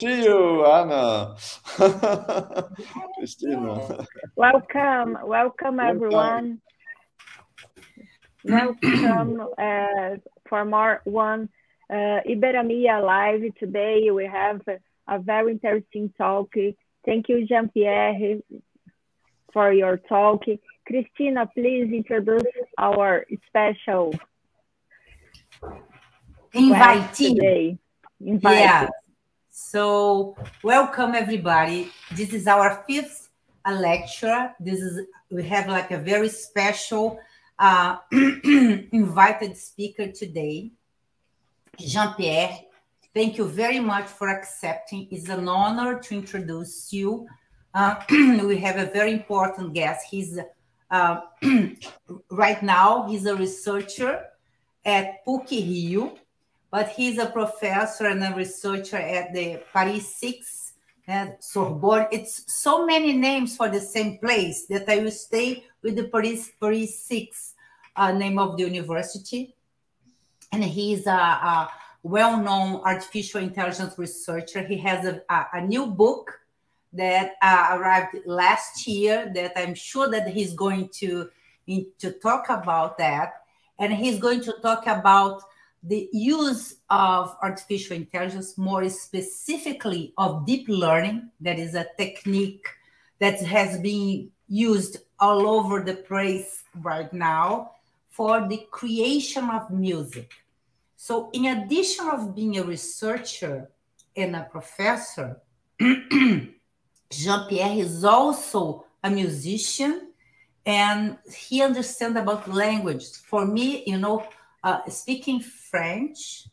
see you, Anna. Christina. Welcome, welcome everyone. Welcome uh, for more one uh, Iberamia Live. Today we have a very interesting talk. Thank you, Jean-Pierre, for your talk. Christina, please introduce our special invitee. Yeah. So welcome everybody. This is our fifth uh, lecture. This is we have like a very special uh, invited speaker today, Jean-Pierre. Thank you very much for accepting. It's an honor to introduce you. Uh, we have a very important guest. He's uh, right now he's a researcher at PUC Rio, but he's a professor and a researcher at the Paris 6 at Sorbonne. It's so many names for the same place that I will stay with the Paris, Paris 6 uh, name of the university. And he's a, a well-known artificial intelligence researcher. He has a, a, a new book that uh, arrived last year that I'm sure that he's going to, in, to talk about that. And he's going to talk about the use of artificial intelligence, more specifically of deep learning, that is a technique that has been used all over the place right now for the creation of music. So in addition of being a researcher and a professor, Jean-Pierre is also a musician and he understands about language. For me, you know, uh, speaking French,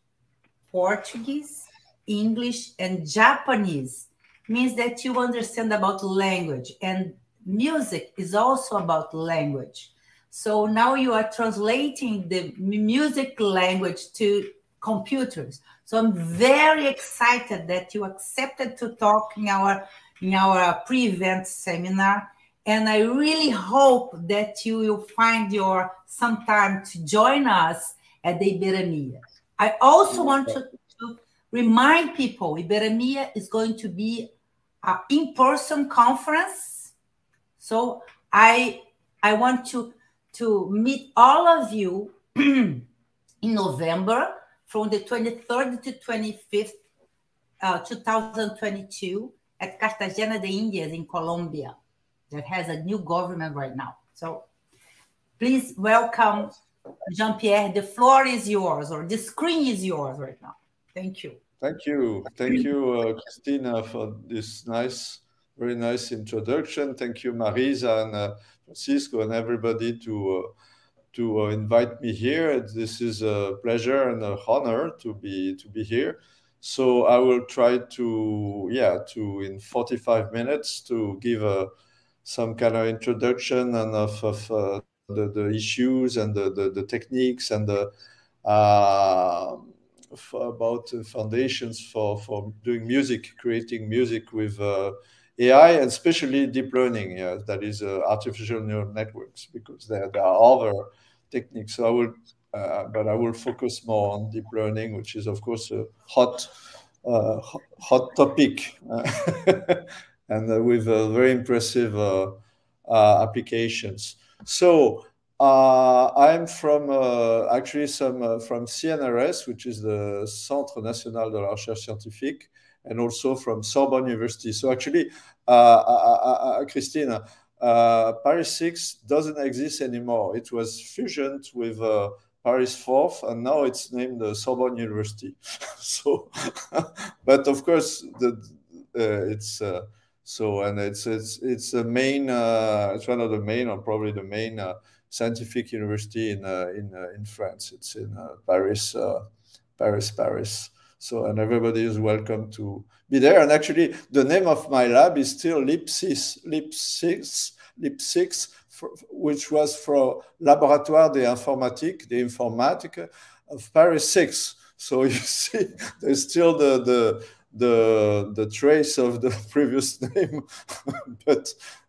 Portuguese, English, and Japanese means that you understand about language and music is also about language. So now you are translating the music language to computers. So I'm very excited that you accepted to talk in our in our pre-event seminar. And I really hope that you will find your some time to join us at the Iberamia. I also want to, to remind people Iberamia is going to be an in-person conference. So I I want to to meet all of you in November from the 23rd to 25th, uh, 2022 at Cartagena de Indias in Colombia that has a new government right now. So please welcome Jean-Pierre. The floor is yours or the screen is yours right now. Thank you. Thank you. Thank you, uh, Christina, for this nice, very nice introduction. Thank you, Marisa and uh, Francisco and everybody to uh, to uh, invite me here. This is a pleasure and an honor to be to be here. So I will try to, yeah, to in 45 minutes to give a, some kind of introduction and of, of uh, the, the issues and the, the, the techniques and the uh, about foundations for, for doing music, creating music with uh, AI and especially deep learning, yeah, that is uh, artificial neural networks, because there, there are other techniques. So I will uh, but I will focus more on deep learning, which is, of course, a hot, uh, hot topic and uh, with uh, very impressive applications. So I'm from actually some from CNRS, which is the Centre National de la Recherche Scientifique, and also from Sorbonne University. So actually, Christina, uh, Paris 6 doesn't exist anymore. It was fusioned with uh, Paris 4th, and now it's named the Sorbonne University. so, but of course, the uh, it's uh, so, and it's it's it's the main. Uh, it's one of the main, or probably the main uh, scientific university in uh, in uh, in France. It's in Paris, Paris, Paris. So, and everybody is welcome to be there. And actually, the name of my lab is still LIP6, LIP6, LIP6 which was for Laboratoire des Informatiques, the Informatique of Paris 6. So you see, there's still the, the, the, the trace of the previous name, but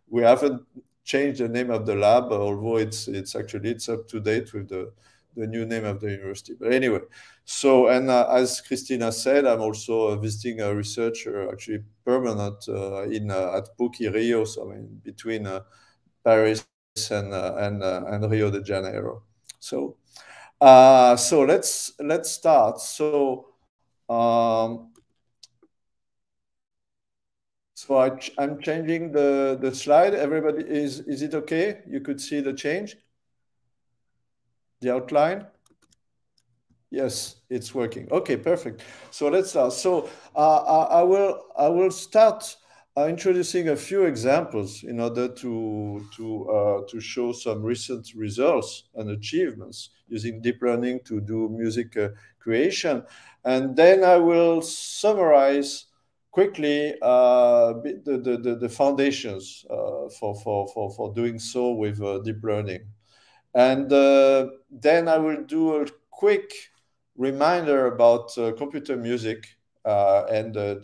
we haven't changed the name of the lab, although it's, it's actually, it's up to date with the, the new name of the university. But anyway, so and uh, as Christina said, I'm also visiting a researcher, actually permanent uh, in uh, at PUC Rio, so I mean between uh, Paris and uh, and and Rio de Janeiro. So so let's let's start. So. Um, so I, am changing the, the slide. Everybody, is, is it okay? You could see the change? The outline? Yes, it's working. Okay, perfect. So let's start. So uh, I, will I will start uh, introducing a few examples in order to to uh, to show some recent results and achievements using deep learning to do music uh, creation, and then I will summarize quickly uh, the, the, the, foundations uh, for, for, for, for doing so with uh, deep learning. And uh, then I will do a quick reminder about uh, computer music uh, and the,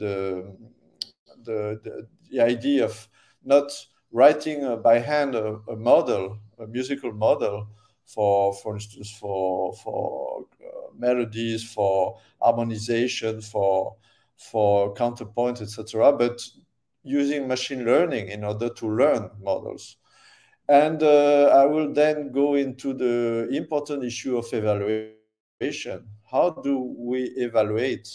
the, the, the, idea of not writing by hand a, a, model, a musical model for, for instance, for, for melodies, for harmonization, for for counterpoint, etc., but using machine learning in order to learn models. And uh, I will then go into the important issue of evaluation. How do we evaluate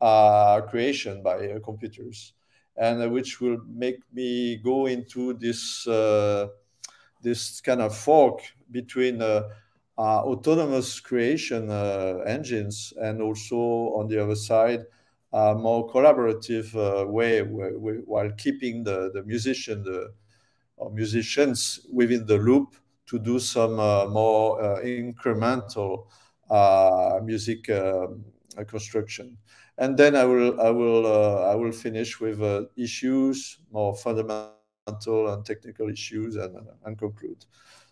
uh, creation by uh, computers? And uh, which will make me go into this, uh, this kind of fork between uh, autonomous creation engines and also on the other side, uh, more collaborative uh, way while keeping the, the musician the, or musicians within the loop to do some uh, more uh, incremental uh, music um, construction. And then I will I will I will finish with issues more fundamental and technical issues and, and conclude.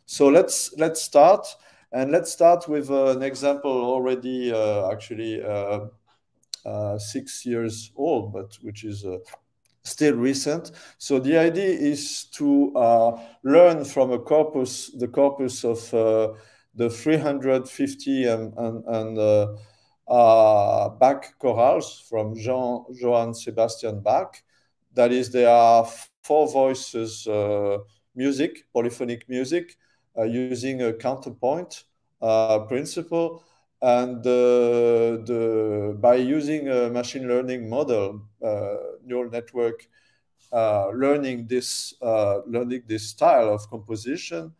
So let's let's start and let's start with an example already actually uh, six years old, but which is uh, still recent. So the idea is to uh, learn from a corpus, the corpus of the 350 and, and, and uh, Bach chorales from Jean Johann Sebastian Bach. That is, there are four voices uh, music, polyphonic music, uh, using a counterpoint principle and the, the, by using a machine learning model, uh, neural network, uh, learning this uh, learning this style of composition,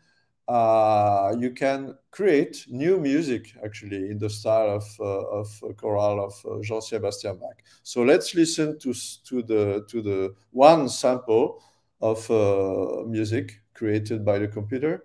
uh, you can create new music actually in the style of uh, of chorale of uh, Jean Sebastian Bach. So let's listen to to the to the one sample of music created by the computer.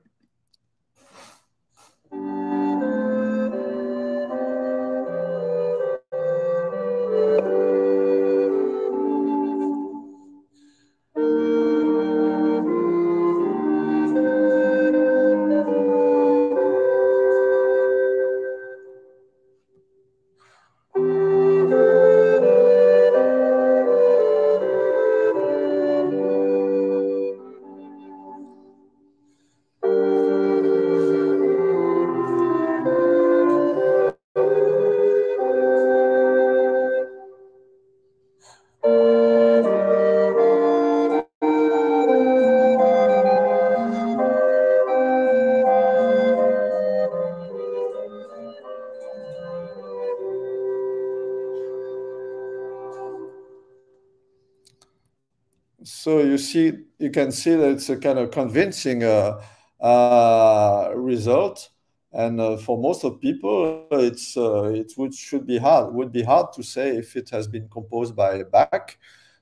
See, you can see that it's a kind of convincing uh, uh, result. And uh, for most of people, it's uh, it would should be hard would be hard to say if it has been composed by Bach,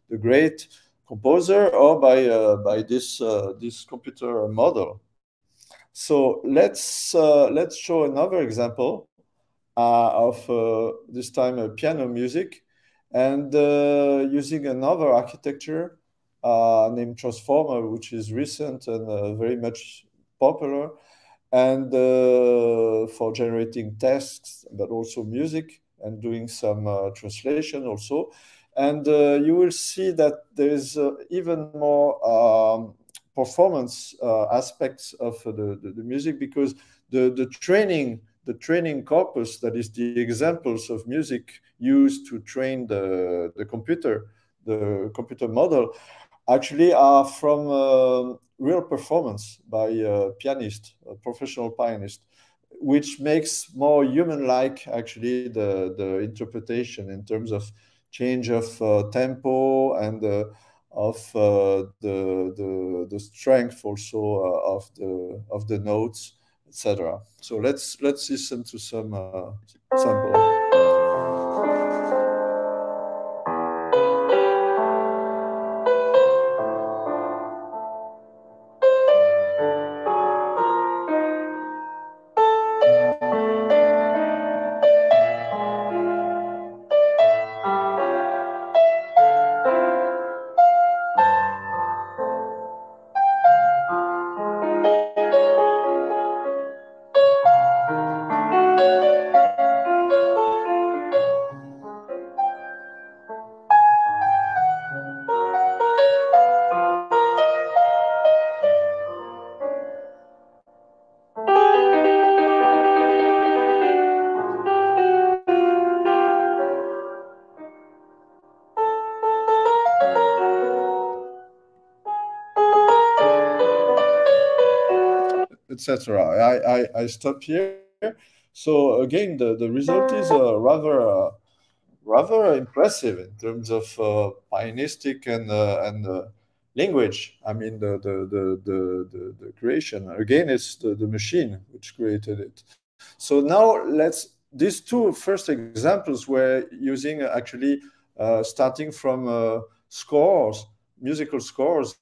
the great composer, or by uh, by this uh, this computer model. So let's let's show another example of this time piano music, and using another architecture uh, named Transformer, which is recent and uh, very much popular, and uh, for generating texts, but also music and doing some uh, translation also. And uh, you will see that there is uh, even more um, performance aspects of the, the, the, music because the, the training the training corpus, that is the examples of music used to train the, the computer, the computer model, actually are from uh, real performance by a pianist, a professional pianist, which makes more human-like actually the, the interpretation in terms of change of uh, tempo and uh, of uh, the, the, the strength also uh, of the of the notes, etc. So let's let's listen to some uh, sample. Etc. I, I, I stop here. So again, the, the result is uh, rather uh, rather impressive in terms of uh, pianistic and uh, and uh, language. I mean, the the, the the, the, creation. Again, it's the, the machine which created it. So now let's these two first examples were using actually uh, starting from scores, musical scores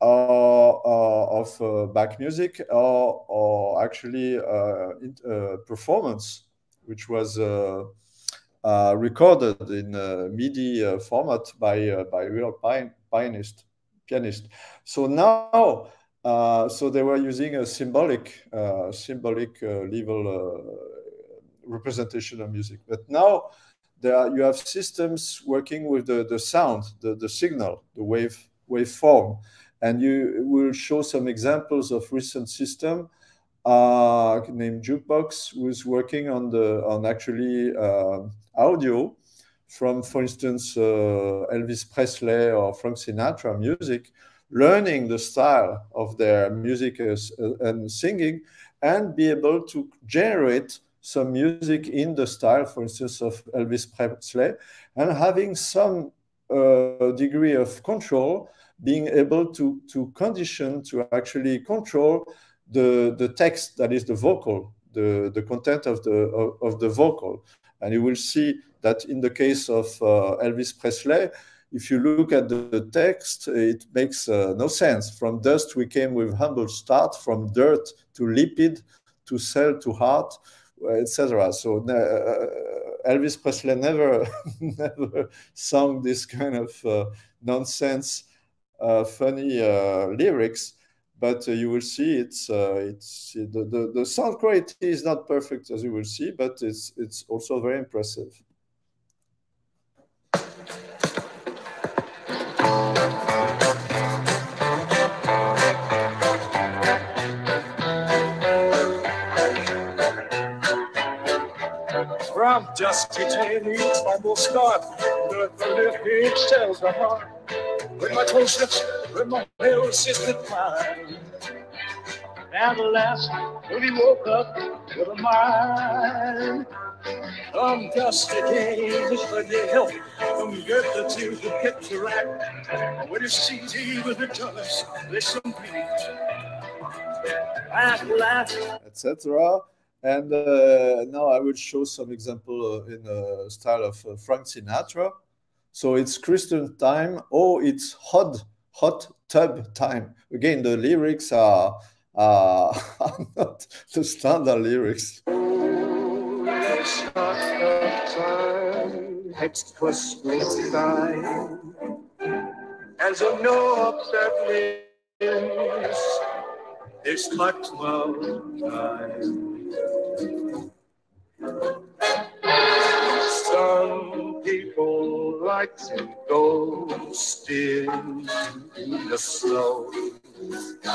of uh, Bach music or, or actually in, performance, which was recorded in MIDI format by by real pianist pianist. So now, uh, so they were using a symbolic uh, symbolic uh, level representation of music. But now there are, you have systems working with the, the sound, the, the signal, the wave waveform. And you will show some examples of recent system uh, named Jukebox, who's working on the on actually uh, audio from, for instance, uh, Elvis Presley or Frank Sinatra music, learning the style of their music as, uh, and singing, and be able to generate some music in the style, for instance, of Elvis Presley, and having some uh, degree of control being able to, to condition, to actually control the, the text that is the vocal, the, the content of the, of, of the vocal. And you will see that in the case of uh, Elvis Presley, if you look at the, text, it makes uh, no sense. From dust, we came with humble start, from dirt to lipid, to cell to heart, etc. So uh, Elvis Presley never, never sung this kind of uh, nonsense uh, funny uh, lyrics, but uh, you will see it's it's the, the the sound quality is not perfect as you will see, but it's it's also very impressive. From dusty tales, almost start, the, the lift tells the heart when my slips, when my sister cried. And the last, when he woke up with a mind. Some dusty days, but they help from Goethe to the picture rack. When it seems he was victorious, there's some. At etc. And uh, now I will show some example uh, in the style of uh, Frank Sinatra. So it's Christian time oh, it's hot hot tub time. Again, the lyrics are, are not the standard lyrics. As of no upset this much time. Some like to go in the snow.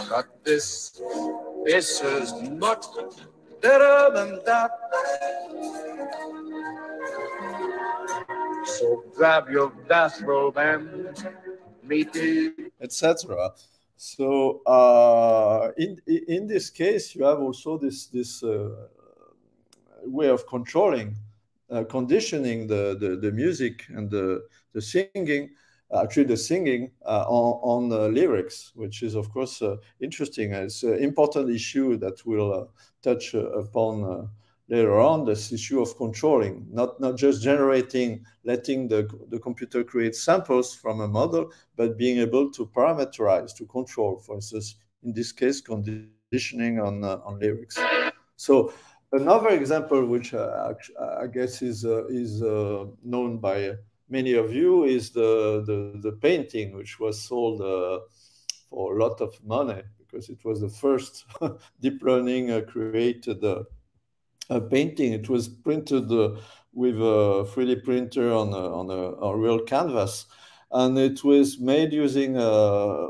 But this, this is much better than that. So grab your bathrobe and meet etc. So uh, in in this case, you have also this this uh, way of controlling, uh, conditioning the, the the music and the the singing actually the singing uh, on, on lyrics, which is of course uh, interesting. It's an important issue that we'll uh, touch upon later on. This issue of controlling, not not just generating, letting the the computer create samples from a model, but being able to parameterize, to control. For instance, in this case, conditioning on on lyrics. So another example, which uh, I guess is uh, is uh, known by many of you is the, the, the painting, which was sold uh, for a lot of money because it was the first deep learning uh, created uh, a painting. It was printed uh, with a 3D printer on a, on a, a, real canvas. And it was made using uh,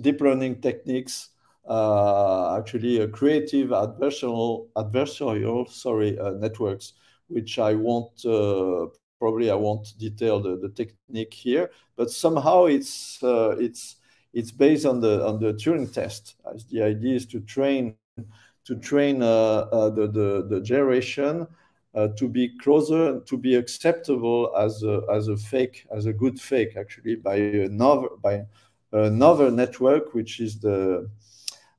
deep learning techniques, uh, actually a creative adversarial, adversarial sorry, networks, which I won't probably I won't detail the, the technique here, but somehow it's uh, it's it's based on the on the Turing test. As the idea is to train to train uh, uh, the, the the generation uh, to be closer and to be acceptable as a as a fake as a good fake actually by another by another network which is the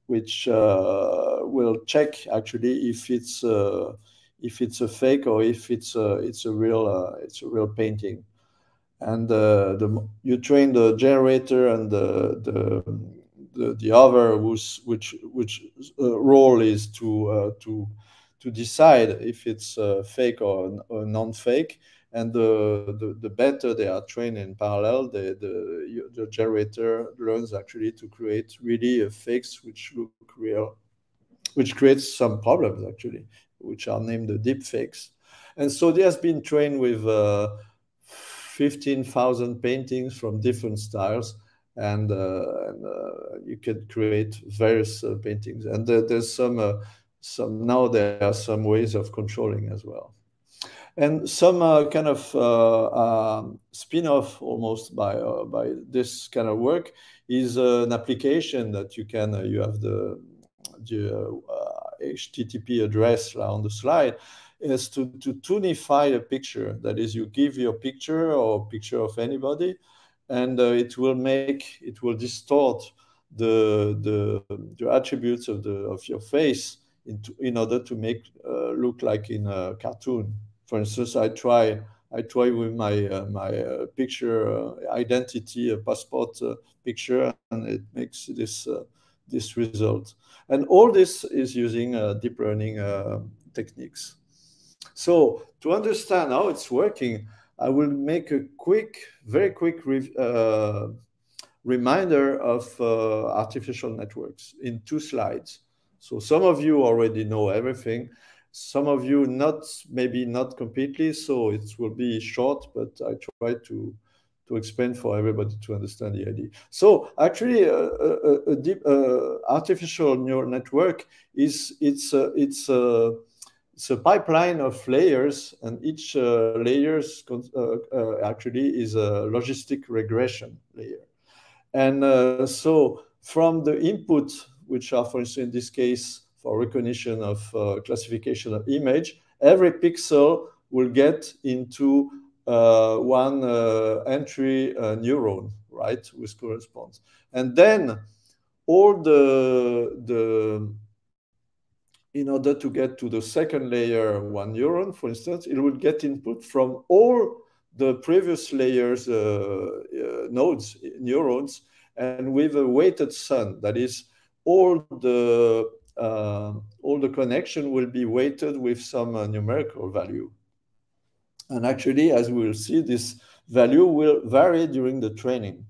which uh, will check actually if it's uh, if it's a fake or if it's a it's a real uh, it's a real painting. And uh, the you train the generator and the the the, the other whose which which uh, role is to uh, to to decide if it's uh, fake or, or non-fake and the, the, the better they are trained in parallel the, the generator learns actually to create really fakes which look real which creates some problems actually which are named the deep deepfakes. And so they has been trained with uh, 15,000 paintings from different styles. And, uh, and uh, you can create various uh, paintings. And there's some, uh, some, now there are some ways of controlling as well. And some uh, kind of um, spin-off almost by, by this kind of work is an application that you can, you have the, the HTTP address on the slide, is to, to toonify a picture. That is, you give your picture or picture of anybody, and uh, it will make, it will distort the, the, the attributes of, the, of your face into, in order to make uh, look like in a cartoon. For instance, I try I try with my uh, my uh, picture uh, identity, passport uh, picture, and it makes this uh, this result. And all this is using uh, deep learning techniques. So to understand how it's working, I will make a quick, very quick re reminder of artificial networks in two slides. So some of you already know everything. Some of you not, maybe not completely, so it will be short, but I try to to explain for everybody to understand the idea. So actually, a, a, a deep uh, artificial neural network is it's a, it's a, it's a pipeline of layers, and each uh, layers uh, uh, actually is a logistic regression layer. And uh, so from the input, which are, for instance, in this case, for recognition of uh, classification of image, every pixel will get into uh, one uh, entry uh, neuron, right, which corresponds. And then all the, the, in order to get to the second layer, one neuron, for instance, it will get input from all the previous layers uh, uh, nodes, neurons, and with a weighted sum. That is, all the all the connection will be weighted with some numerical value. And actually, as we will see, this value will vary during the training.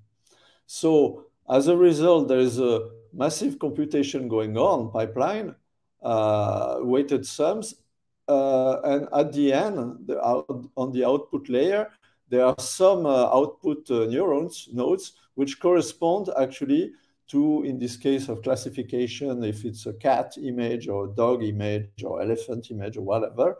So as a result, there is a massive computation going on, pipeline, uh, weighted sums. Uh, and at the end, the out, on the output layer, there are some uh, output uh, neurons, nodes, which correspond actually to, in this case of classification, if it's a cat image or a dog image or elephant image or whatever,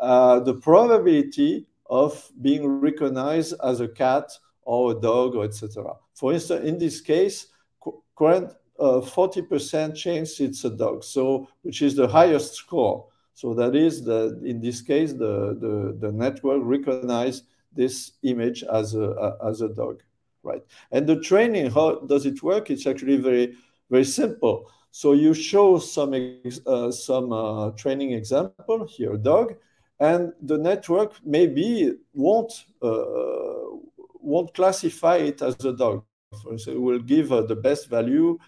uh, the probability of being recognized as a cat or a dog or etc. For instance, in this case, current 40% uh, chance it's a dog, so which is the highest score. So that is the in this case the the, the network recognize this image as a, as a dog, right? And the training, how does it work? It's actually very very simple. So you show some uh, some uh, training example here, dog, and the network maybe won't uh, won't classify it as a dog. So it will give uh, the best value,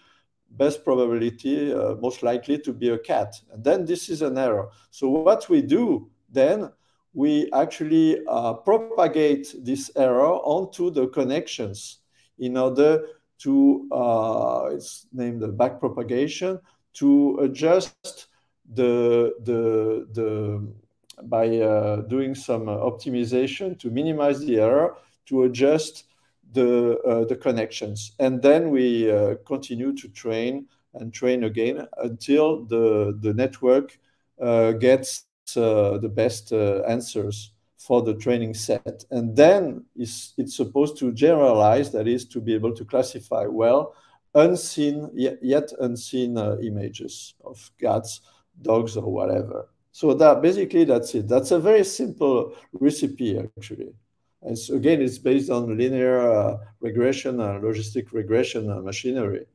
best probability, uh, most likely to be a cat. And then this is an error. So what we do then, we actually uh, propagate this error onto the connections in order to, uh, it's named the back propagation, to adjust the, the, the by uh, doing some optimization to minimize the error, to adjust the, uh, the connections. And then we uh, continue to train and train again until the, the network uh, gets the best answers for the training set. And then it's, it's supposed to generalize, that is to be able to classify well unseen, yet unseen images of cats, dogs, or whatever. So that basically that's it. That's a very simple recipe actually. And again, it's based on linear uh, regression and logistic regression uh, machinery.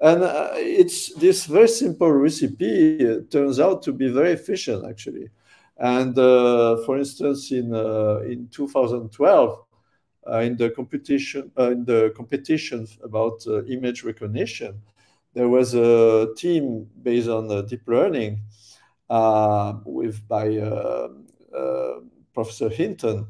And uh, it's this very simple recipe turns out to be very efficient actually. And uh, for instance, in uh, in 2012, uh, in the competition in the competition about image recognition, there was a team based on deep learning uh, with by uh, uh, Professor Hinton,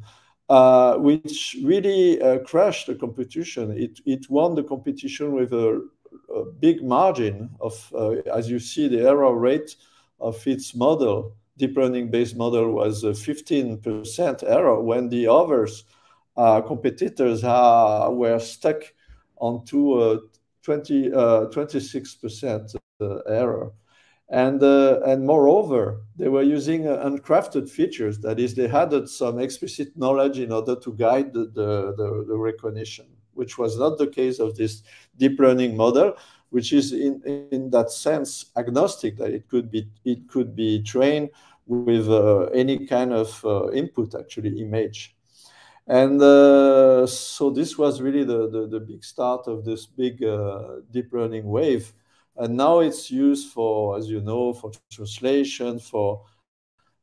which really crashed the competition. It, it won the competition with a, a big margin of, as you see, the error rate of its model, deep learning based model was a 15% error when the others uh, competitors uh, were stuck onto uh, 20, 26% error. And, uh, and moreover, they were using uh, handcrafted features. That is, they had some explicit knowledge in order to guide the, the, the, the, recognition, which was not the case of this deep learning model, which is in, in that sense agnostic, that it could be, it could be trained with uh, any kind of uh, input, actually, image. And uh, so this was really the, the, the, big start of this big deep learning wave and now it's used for, as you know, for translation, for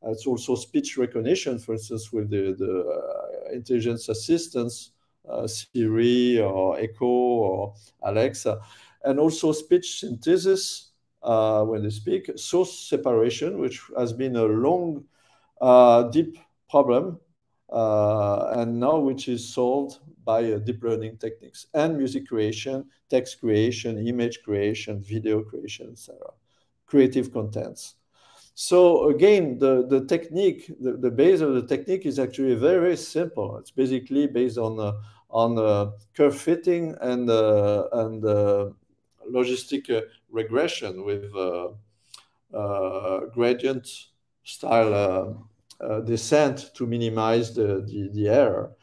it's also speech recognition, for instance, with the, the uh, intelligence assistants, uh, Siri or Echo or Alexa, and also speech synthesis uh, when they speak, source separation, which has been a long, uh, deep problem, uh, and now which is solved by uh, deep learning techniques and music creation, text creation, image creation, video creation, etc. Creative contents. So again, the, the technique, the, the base of the technique is actually very, very simple. It's basically based on uh, on uh, curve fitting and and logistic regression with gradient style descent to minimize the, the, the error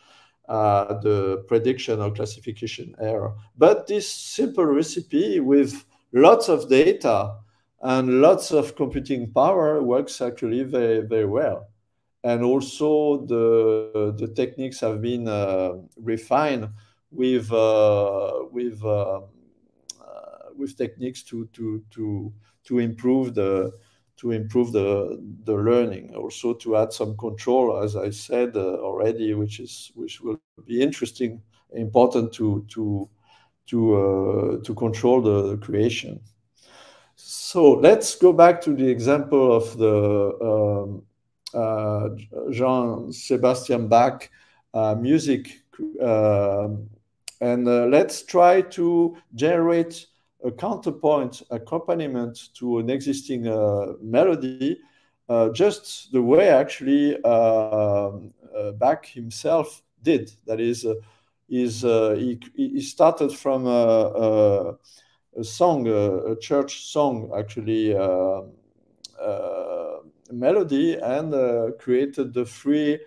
uh, the prediction or classification error. But this simple recipe with lots of data and lots of computing power works actually very, very well. And also the, the techniques have been uh, refined with, uh, with, uh, uh, with techniques to, to, to, to improve the, to improve the, the learning, also to add some control, as I said uh, already, which is which will be interesting, important to to to uh, to control the creation. So let's go back to the example of the um, uh, Jean Sebastian Bach uh, music, um, and uh, let's try to generate a counterpoint accompaniment to an existing uh, melody, uh, just the way actually uh, Bach himself did. That is, is he, he, started from a, a song, a, a church song, actually uh, uh, melody, and uh, created the three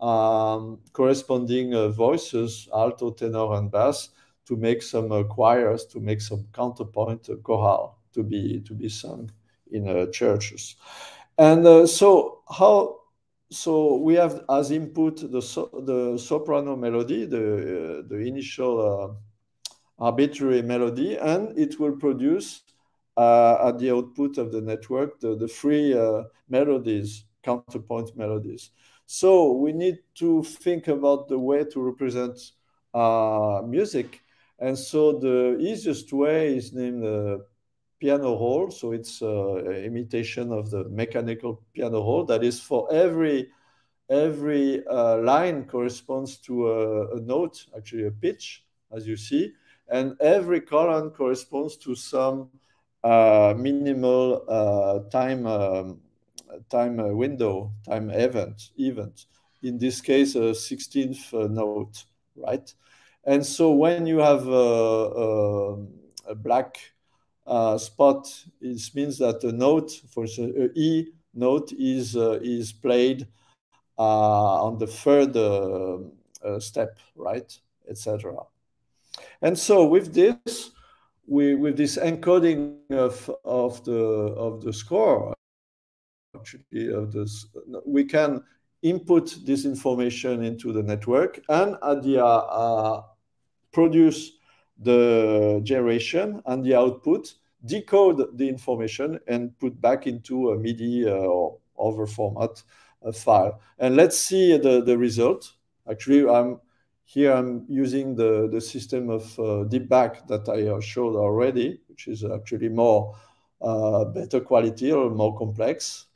um, corresponding uh, voices, alto, tenor, and bass, to make some uh, choirs, to make some counterpoint chorale to be to be sung in churches. And so how so we have as input the so, the soprano melody, the uh, the initial uh, arbitrary melody, and it will produce uh, at the output of the network the the three melodies, counterpoint melodies. So we need to think about the way to represent uh, music. And so the easiest way is named uh, piano roll. So it's uh, imitation of the mechanical piano roll. That is for every every uh, line corresponds to a, a, note, actually a pitch, as you see, and every column corresponds to some uh, minimal uh, time um, time uh, window, time event, event. In this case, a 16th uh, note, right? And so when you have a, a, a black uh, spot, it means that a note, for an E note, is uh, is played uh, on the third uh, step, right, etc. And so with this, we with this encoding of of the of the score, actually of this we can input this information into the network and uh, produce the generation and the output decode the information and put back into a MIDI uh, or other format uh, file. And let's see the, the result. Actually, I'm here I'm using the, the system of uh, DeepBach that I uh, showed already, which is actually more uh, better quality or more complex.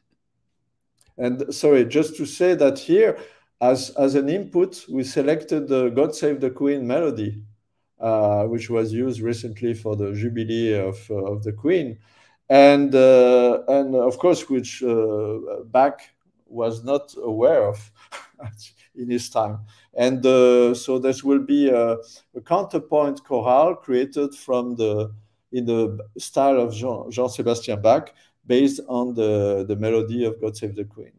And sorry, just to say that here, as, as an input, we selected the God Save the Queen melody, uh, which was used recently for the Jubilee of, uh, of the Queen. And, uh, and of course, which uh, Bach was not aware of in his time. And uh, so this will be a, a counterpoint chorale created from the in the style of Jean, Jean Sebastian Bach, based on the, the melody of God Save the Queen.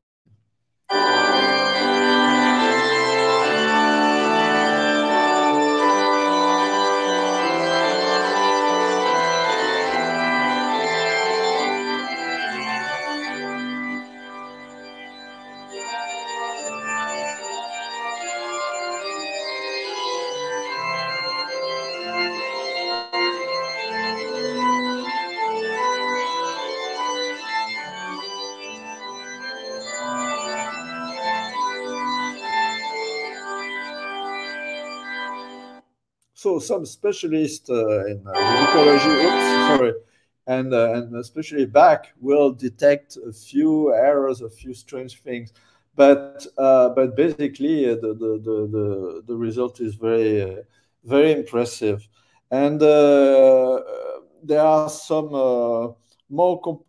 Some specialists uh, in uh, musicology, oops, sorry, and uh, and especially Bach will detect a few errors, a few strange things, but uh, but basically uh, the, the, the the result is very uh, very impressive, and there are some more com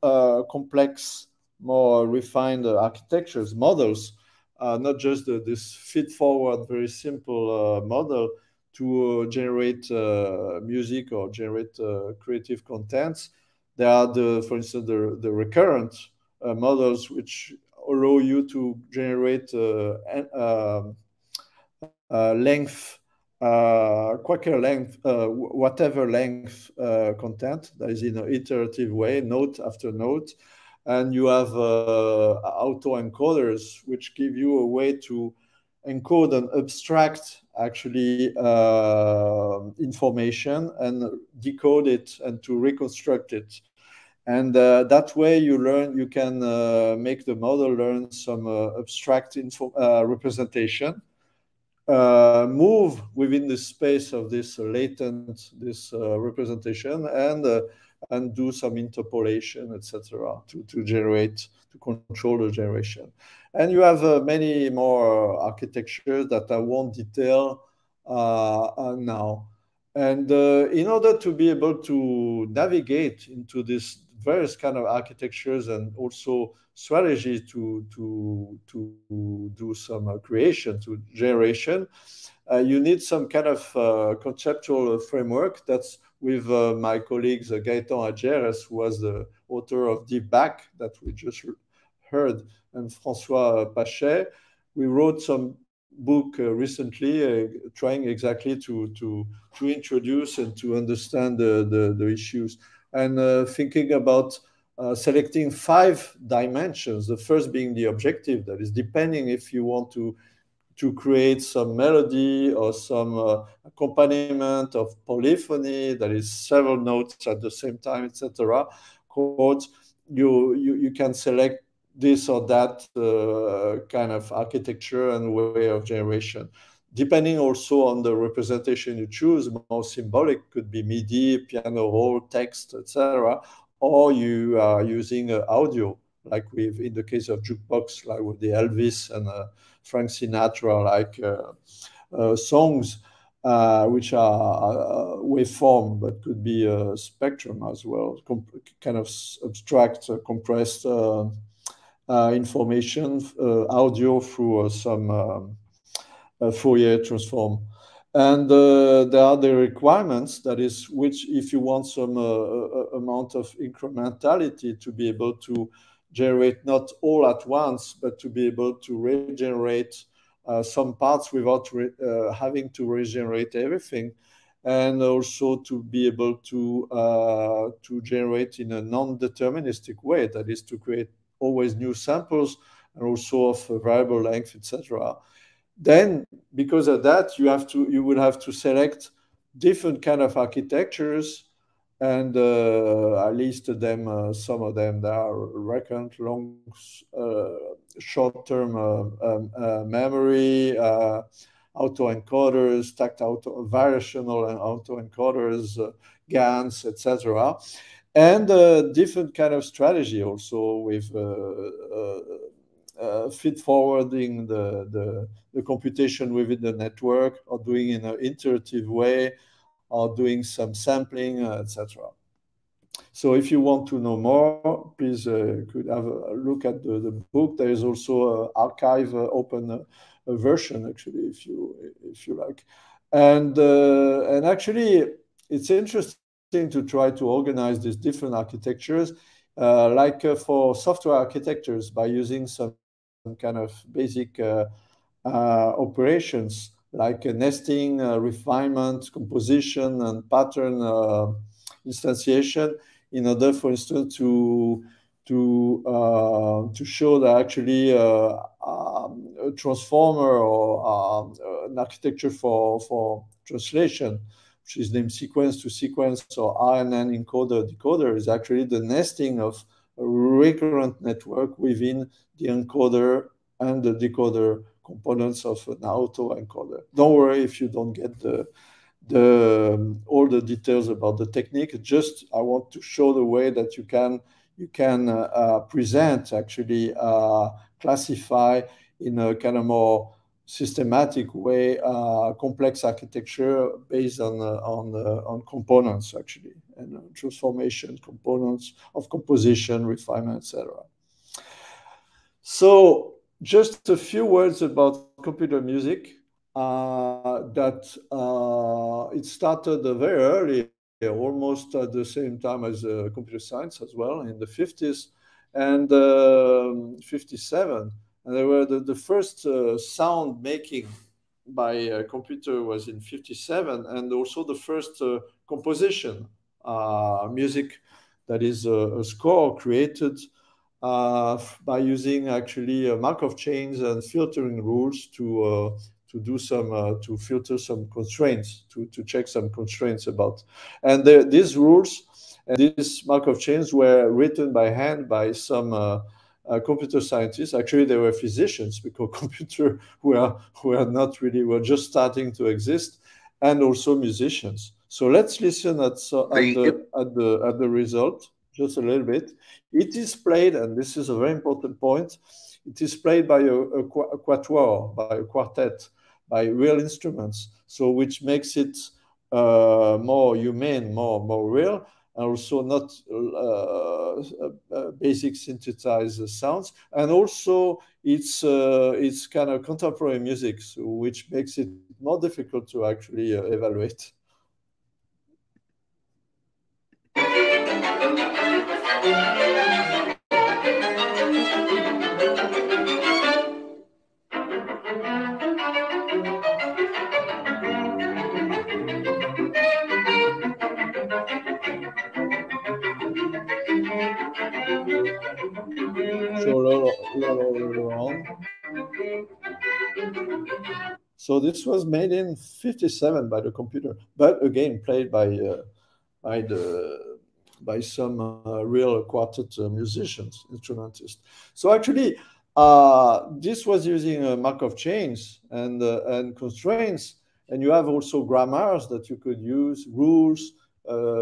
complex, more refined architectures models, not just this feed forward very simple model to uh, generate uh, music or generate uh, creative contents. There are the, for instance, the, the recurrent models which allow you to generate um, length uh, Quaker length, uh, whatever length uh, content that is in an iterative way, note after note. And you have auto encoders, which give you a way to encode and abstract actually uh, information and decode it and to reconstruct it. And uh, that way you learn, you can uh, make the model learn some uh, abstract info, uh, representation, uh, move within the space of this latent, this representation and and do some interpolation, etc., to, to generate, to control the generation. And you have uh, many more architectures that I won't detail uh, uh now. and uh, in order to be able to navigate into this various kind of architectures and also strategies to to to do some creation to generation uh, you need some kind of uh, conceptual framework that's with uh, my colleagues Gaëtan Hadjeres, who was the author of Deep Bach that we just heard, and François Pachet. We wrote some book uh, recently uh, trying exactly to, to, to introduce and to understand the, the, the issues and uh, thinking about uh, selecting five dimensions, the first being the objective, that is depending if you want to, to create some melody or some uh, accompaniment of polyphony, that is several notes at the same time, etc., chords, you, you, you can select this or that uh, kind of architecture and way of generation. Depending also on the representation you choose, more symbolic could be MIDI, piano roll, text, etc., or you are using uh, audio, like with in the case of jukebox, like with the Elvis and uh, Frank Sinatra, like uh, uh, songs. Uh, which are uh, waveform, but could be a spectrum as well, kind of abstract, uh, compressed uh, information, uh, audio through uh, some um, Fourier transform. And there are the requirements, that is, which if you want some amount of incrementality to be able to generate not all at once, but to be able to regenerate uh, some parts without uh, having to regenerate everything, and also to be able to uh, to generate in a non-deterministic way. That is to create always new samples and also of variable length, etc. Then, because of that, you have to you will have to select different kind of architectures, and uh, I listed them. Uh, some of them that are recurrent, long, uh, short-term uh, um, uh, memory, uh, autoencoders, tactile auto, variational and autoencoders, GANs, etc and a different kind of strategy also with uh, uh, uh, feed forwarding the, the, the, computation within the network or doing in an iterative way or doing some sampling, etc. So if you want to know more, please uh, could have a look at the, the book. There is also an archive uh, open uh, version, actually, if you if you like. And and actually, it's interesting to try to organize these different architectures, uh, like uh, for software architectures by using some kind of basic uh, uh operations like nesting, uh, refinement, composition, and pattern uh, instantiation in order, for instance, to to to show that actually um, a transformer or uh, an architecture for for translation which is named sequence to sequence or RNN encoder decoder, is actually the nesting of a recurrent network within the encoder and the decoder components of an autoencoder. Don't worry if you don't get the the um, all the details about the technique. Just I want to show the way that you can you can uh, uh, present actually uh, classify in a kind of more systematic way uh, complex architecture based on uh, on uh, on components actually and uh, transformation components of composition refinement etc so just a few words about computer music uh, that uh, it started very early almost at the same time as computer science as well in the 50s and um, 57 and they were the, the first uh, sound making by a computer was in 57 and also the first uh, composition uh, music that is a, a score created uh, by using actually uh, Markov chains and filtering rules to uh, to do some uh, to filter some constraints to to check some constraints about. And the, these rules and these Markov chains were written by hand by some uh, computer scientists. Actually, they were physicians because computer were were not really were just starting to exist, and also musicians. So let's listen at, so, at, the, at the at the result just a little bit. It is played, and this is a very important point. It is played by a, a, a quatuor, by a quartet, by real instruments. So which makes it uh, more humane, more more real, and also not uh, uh, basic synthesized sounds. And also, it's it's kind of contemporary music, so, which makes it more difficult to actually evaluate. So this was made in 57 by the computer, but again played by uh, by the by some uh, real quartet uh, musicians, instrumentists. So actually, uh, this was using uh, Markov chains and uh, and constraints, and you have also grammars that you could use, rules,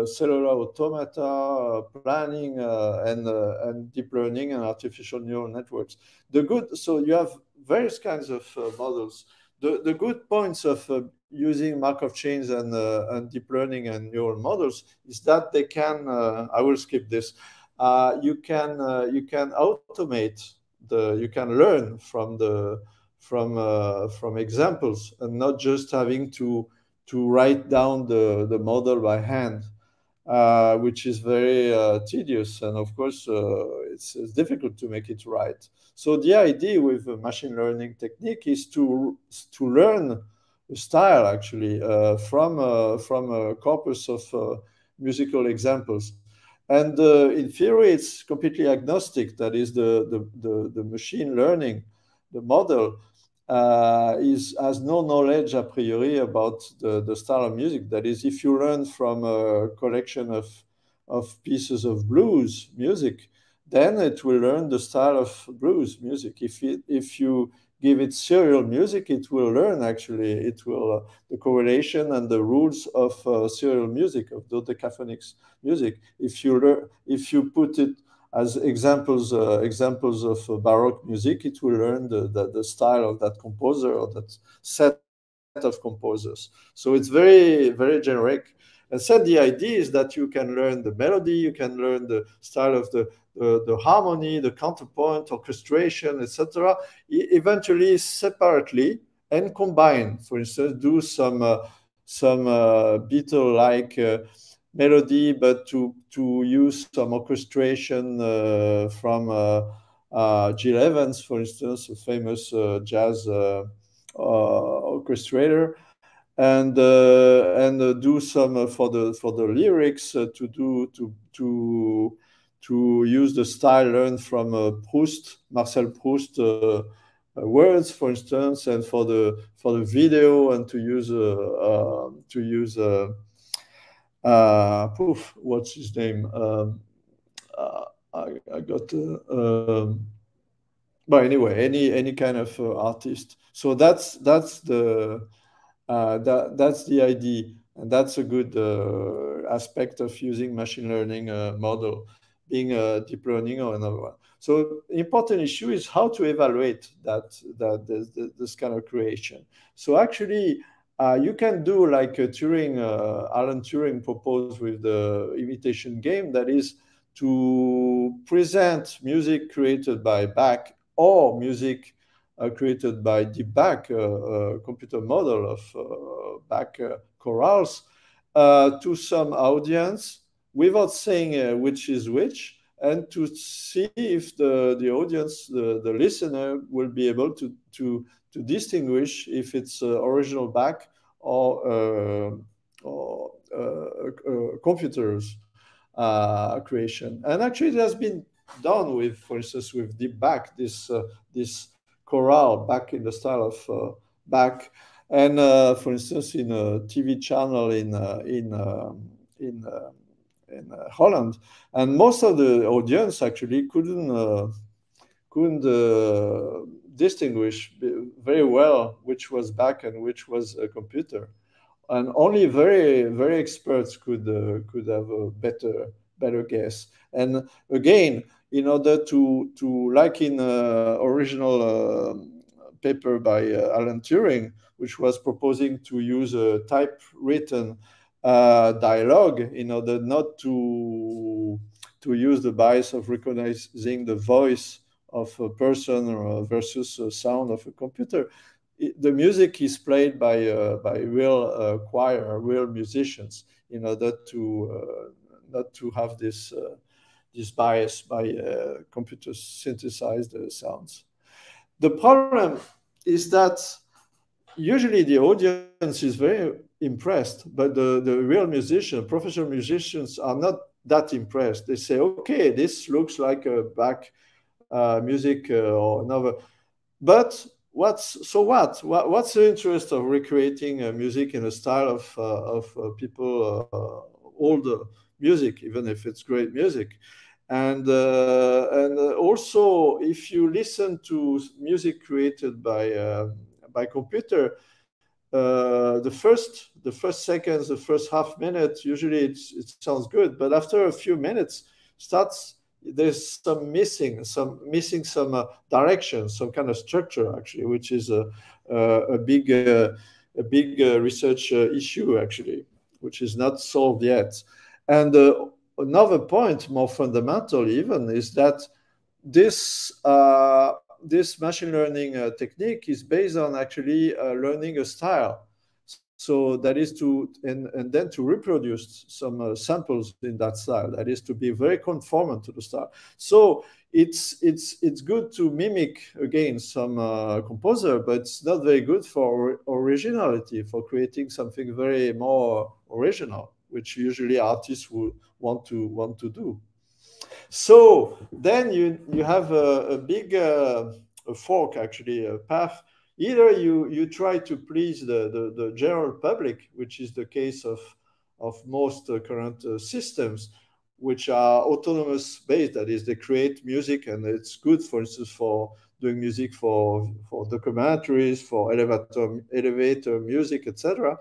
cellular automata, planning, and and deep learning and artificial neural networks. The good, so you have various kinds of models the, the good points of uh, using Markov chains and, uh, and deep learning and neural models is that they can, uh, I will skip this, uh, you can uh, you can automate the, you can learn from the, from, uh, from examples and not just having to, to write down the, the model by hand. Uh, which is very uh, tedious. And of course, uh, it's, it's, difficult to make it right. So the idea with machine learning technique is to, to learn style actually uh, from, uh, from a corpus of musical examples. And in theory, it's completely agnostic. That is the, the, the, the machine learning, the model uh, is has no knowledge a priori about the, the style of music. That is, if you learn from a collection of of pieces of blues music, then it will learn the style of blues music. If it, if you give it serial music, it will learn actually. It will uh, the correlation and the rules of uh, serial music of dodecaphonics music. If you learn, if you put it as examples uh, examples of Baroque music, it will learn the, the, the, style of that composer or that set of composers. So it's very, very generic. And said the idea is that you can learn the melody, you can learn the style of the, the, the harmony, the counterpoint, orchestration, etc. eventually separately and combine. For instance, do some uh, some uh, Beatle-like uh, melody, but to to use some orchestration uh, from uh, uh, Gil Evans, for instance, a famous jazz orchestrator, and and do some for the for the lyrics to do to to to use the style learned from Proust, Marcel Proust. Uh, words, for instance, and for the for the video, and to use uh, uh, to use uh, poof, what's his name? Um, uh, I, I, got, uh, um, but anyway, any any kind of uh, artist. So that's that's the uh, that that's the idea, and that's a good uh, aspect of using machine learning model, being a deep learning or another one. So important issue is how to evaluate that that this, this kind of creation. So actually uh, you can do like Turing, uh, Alan Turing proposed with the imitation game, that is to present music created by Bach or music uh, created by the Bach uh, uh, computer model of uh, Bach chorales to some audience without saying which is which, and to see if the, the audience, the, the listener, will be able to, to, to distinguish if it's uh, original Bach or, uh, or uh, computers creation. And actually, it has been done with, for instance, with Deep Bach, this this chorale back in the style of Bach. And for instance, in a TV channel in in um, in in uh, Holland, and most of the audience actually couldn't uh, couldn't uh, distinguish very well which was Bach and which was a computer, and only very very experts could could have a better better guess. And again, in order to to like in uh, original uh, paper by uh, Alan Turing, which was proposing to use a typewritten uh, dialogue in order not to to use the bias of recognizing the voice of a person versus a sound of a computer. The music is played by uh, by real uh, choir, real musicians, in order to uh, not to have this uh, this bias by uh, computer synthesized sounds. The problem is that usually the audience is very impressed, but the, the real musician, professional musicians are not that impressed. They say, okay, this looks like a Bach music uh, or another. But what's so what? what? What's the interest of recreating uh, music in a style of, uh, of uh, people, uh, older music, even if it's great music? And, and also, if you listen to music created by, by computer, uh, the first the first seconds, the first half minute, usually it sounds good, but after a few minutes, starts there's some missing, some missing some uh, direction, some kind of structure actually, which is a a, big uh, a big uh, research uh, issue actually, which is not solved yet. And another point, more fundamental even, is that this this machine learning uh, technique is based on actually uh, learning a style. So that is to, and, and then to reproduce some uh, samples in that style. That is to be very conformant to the style. So it's, it's, it's good to mimic again some uh, composer, but it's not very good for originality, for creating something very more original, which usually artists would want to, want to do. So then you you have a, a big uh, a fork actually a path. Either you you try to please the, the, the general public, which is the case of of most uh, current uh, systems, which are autonomous based. That is, they create music, and it's good, for instance, for doing music for for documentaries, for elevator elevator music, etc.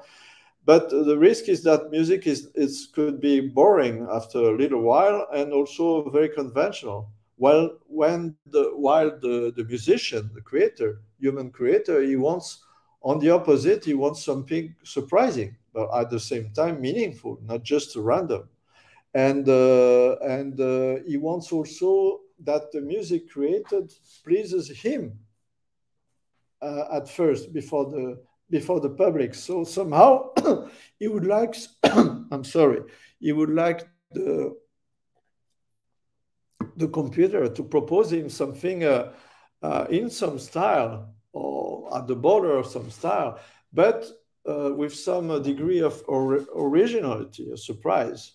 But the risk is that music is, is could be boring after a little while and also very conventional. While when the while the, the musician, the creator, human creator, he wants on the opposite, he wants something surprising, but at the same time meaningful, not just random. And uh, and uh, he wants also that the music created pleases him uh, at first before the before the public. So somehow he would like, I'm sorry, he would like the the computer to propose him something uh, uh, in some style or at the border of some style, but uh, with some degree of or originality, a surprise.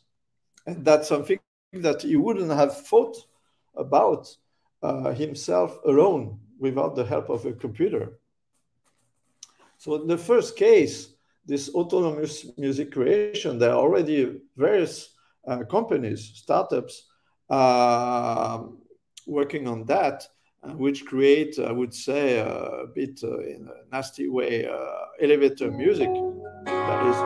And that's something that he wouldn't have thought about uh, himself alone without the help of a computer. So in the first case, this autonomous music creation, there are already various uh, companies, startups, uh, working on that, uh, which create, I would say, a bit uh, in a nasty way, uh, elevator music. That is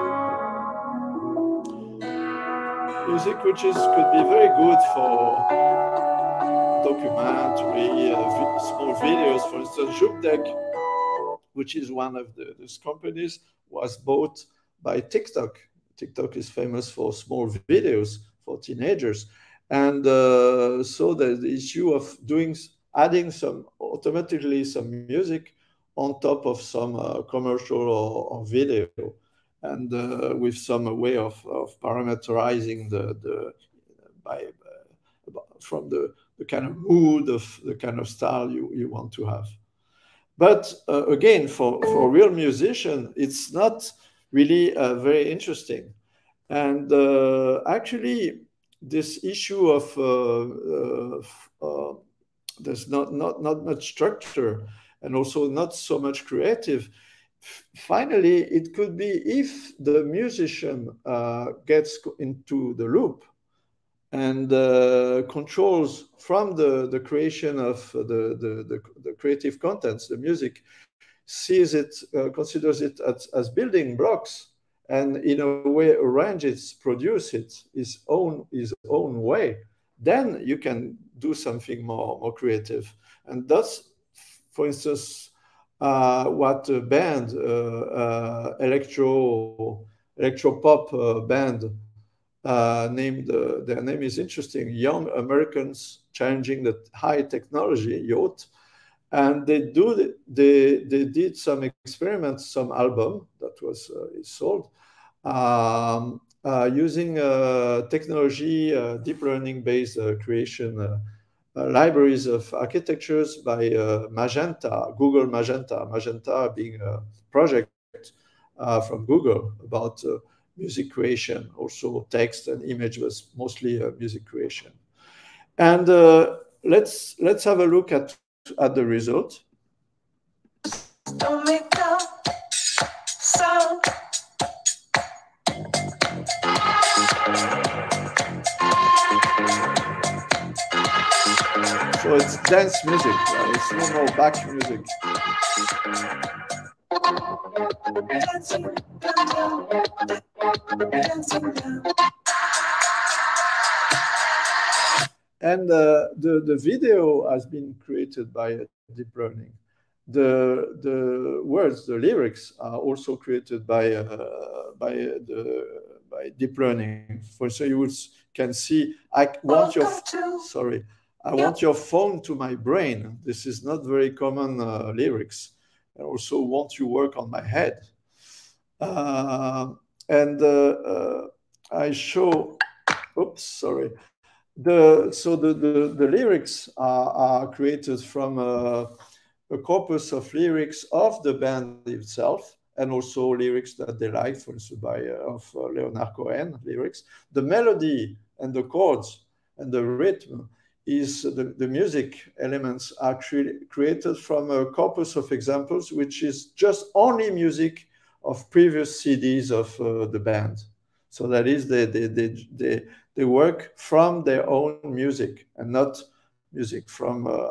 music which is could be very good for documentary, uh, small videos. For instance, Jukedeck which is one of the, these companies, was bought by TikTok. TikTok is famous for small videos for teenagers. And uh, so the, the issue of doing adding some automatically some music on top of some uh, commercial or, or, video and uh, with some way of, of parameterizing the, the by uh, from the, the kind of mood of the kind of style you, you want to have. But uh, again, for, for real musician, it's not really uh, very interesting. And uh, actually, this issue of uh, uh, uh, there's not, not, not much structure and also not so much creative. Finally, it could be if the musician gets into the loop and uh, controls from the, the creation of the, the, the, the, creative contents, the music, sees it, uh, considers it as, as building blocks, and in a way arranges, produce it his own his own way. Then you can do something more more creative, and that's, for instance, uh, what a band uh, uh, electro electropop uh, band uh, named uh, their name is interesting young americans challenging the high technology yacht. And they do they they did some experiments some album that was uh, sold um, uh, using uh, technology deep learning based creation libraries of architectures by magenta google magenta magenta being a project from google about music creation, also text and image was mostly uh, music creation. And uh, let's let's have a look at at the result. Don't make So it's dance music, right? it's no more Bach music. And uh, the, the video has been created by deep learning. The, the words, the lyrics are also created by, uh, by, the, by deep learning. For so you can see, I want your, sorry, I want your phone to my brain. This is not very common uh, lyrics. I also want you work on my head. Uh, and uh, uh, I show, oops, sorry. The, so the, the, the lyrics are, are created from a, a corpus of lyrics of the band itself and also lyrics that they like, for instance, by uh, of uh, Leonard Cohen lyrics. The melody and the chords and the rhythm is the, the music elements are cre created from a corpus of examples, which is just only music of previous CDs of uh, the band. So that is they, they, they, they, they work from their own music and not music from uh,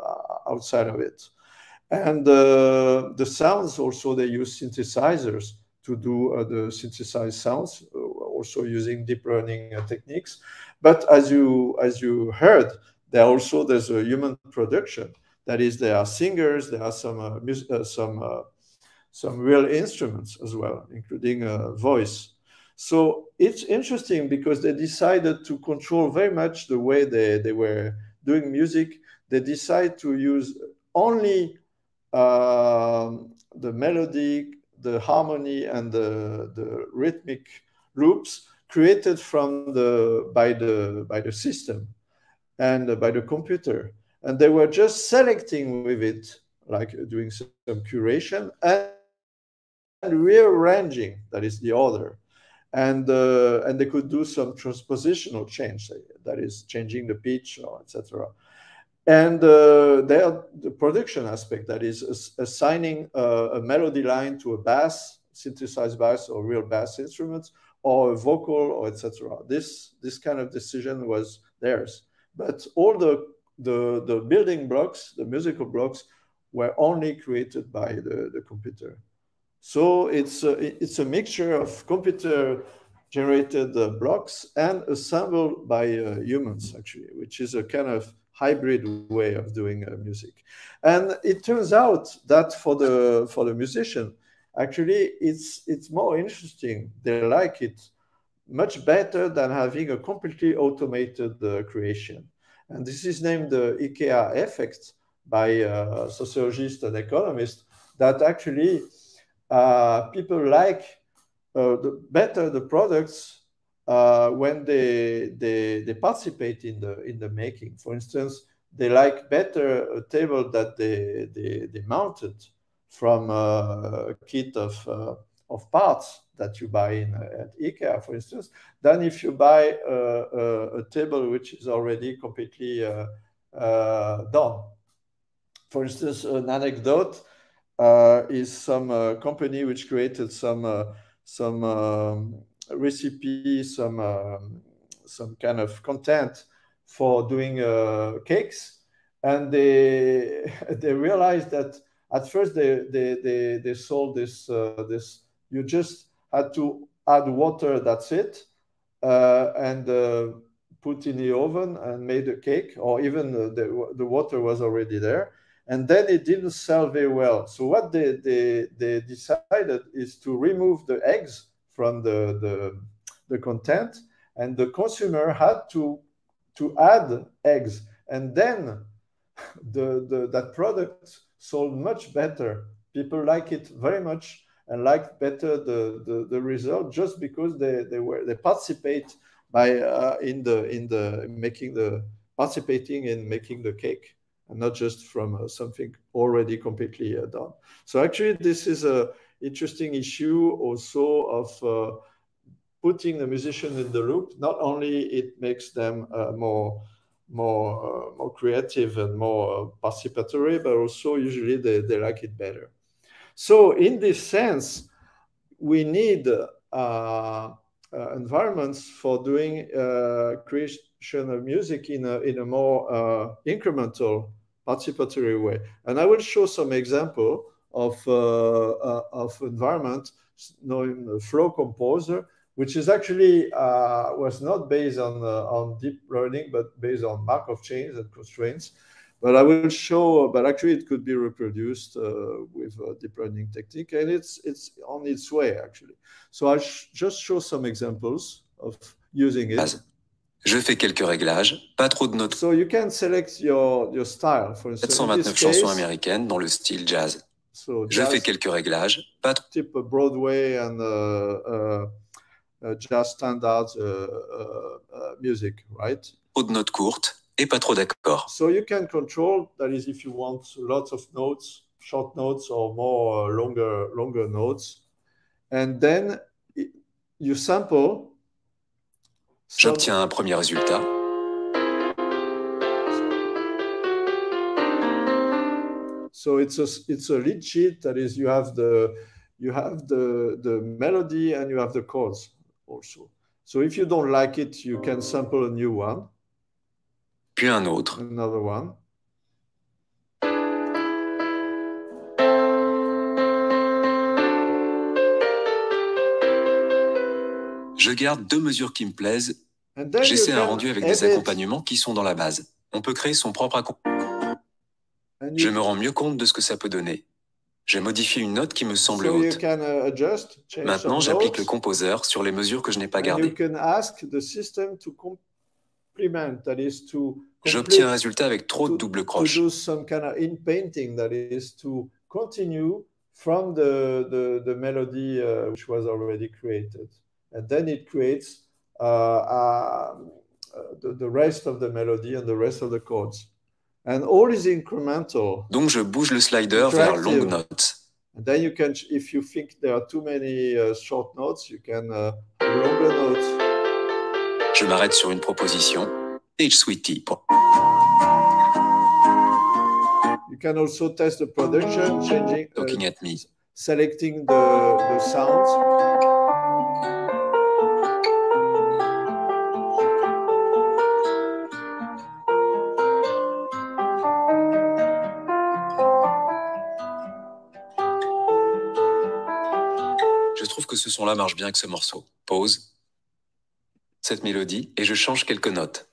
outside of it. And uh, the sounds also, they use synthesizers to do uh, the synthesized sounds, uh, also using deep learning uh, techniques. But as you, as you heard, there also there's a human production. That is, there are singers, there are some uh, some uh, some real instruments as well, including a voice. So it's interesting because they decided to control very much the way they, they were doing music. They decide to use only uh, the melody, the harmony, and the, the rhythmic loops created from the by the by the system and by the computer. And they were just selecting with it, like doing some curation and rearranging, that is the order. And, uh, and they could do some transpositional change, that is changing the pitch, or etc. And uh, the production aspect, that is assigning a melody line to a bass, synthesized bass or real bass instruments, or a vocal, or etc. This, this kind of decision was theirs. But all the, the, the building blocks, the musical blocks, were only created by the, the computer. So it's a, it's a mixture of computer generated uh, blocks and assembled by uh, humans, actually, which is a kind of hybrid way of doing uh, music. And it turns out that for the, for the musician, actually, it's, it's more interesting. They like it much better than having a completely automated uh, creation. And this is named the IKEA effect by a sociologist and economist that actually uh, people like uh, the better the products uh, when they, they, they participate in the, in the making. For instance, they like better a table that they, they, they mounted from a kit of, uh, of parts that you buy in uh, at IKEA, for instance, than if you buy a, a, a table which is already completely uh, uh, done. For instance, an anecdote uh, is some uh, company which created some uh, some um, recipe, some um, some kind of content for doing cakes, and they they realized that at first they they they, they sold this this you just had to add water, that's it, uh, and uh, put in the oven and made a cake, or even the, the water was already there. And then it didn't sell very well. So what they, they, they decided is to remove the eggs from the, the, the content, and the consumer had to, to add eggs. And then the, the, that product sold much better. People like it very much and like better the, the, the result just because they, they were they participate by uh, in the in the making the participating in making the cake and not just from uh, something already completely uh, done. So actually, this is a interesting issue also of uh, putting the musician in the loop. Not only it makes them uh, more more uh, more creative and more participatory, but also usually they, they like it better. So in this sense, we need uh, environments for doing creation of music in a, in a more incremental participatory way. And I will show some example of, uh, uh, of environment knowing the FlowComposer, which is actually uh, was not based on, uh, on deep learning, but based on Markov chains and constraints. But I will show, but actually it could be reproduced uh, with a deep learning technique and it's, it's on its way actually. So I'll sh just show some examples of using it. As Je fais quelques réglages, pas trop de notes. So you can select your, your style. For instance, 729 chansons américaines dans le style jazz. So Je fais quelques réglages, pas trop. Type Broadway and uh, uh, uh, jazz uh, uh, music, right? Trop de notes courtes et pas trop d'accords. So you can control, that is if you want lots of notes, short notes or more uh, longer, longer notes. And then you sample J'obtiens un premier résultat. So it's a it's a lead sheet that is you have the you have the the melody and you have the chords also. So if you don't like it, you can sample a new one. Puis un autre. Another one. Je garde deux mesures qui me plaisent. J'essaie un rendu avec des accompagnements qui sont dans la base. On peut créer son propre accompagnement. Je me rends mieux compte de ce que ça peut donner. J'ai modifié une note qui me semble haute. Uh, Maintenant, j'applique le composeur sur les mesures que je n'ai pas gardées. J'obtiens un résultat avec trop de double croche. from the, the, the melody uh, which was already created. and then it creates uh, uh, the, the rest of the melody and the rest of the chords. And all is incremental. Donc je bouge le slider vers longue note. And then you can, if you think there are too many uh, short notes, you can uh, longer notes. Je m'arrête sur une proposition. H Sweetie. You can also test the production, changing, uh, looking at me, selecting the, the sounds. ce son-là marche bien avec ce morceau. Pause. Cette mélodie, et je change quelques notes.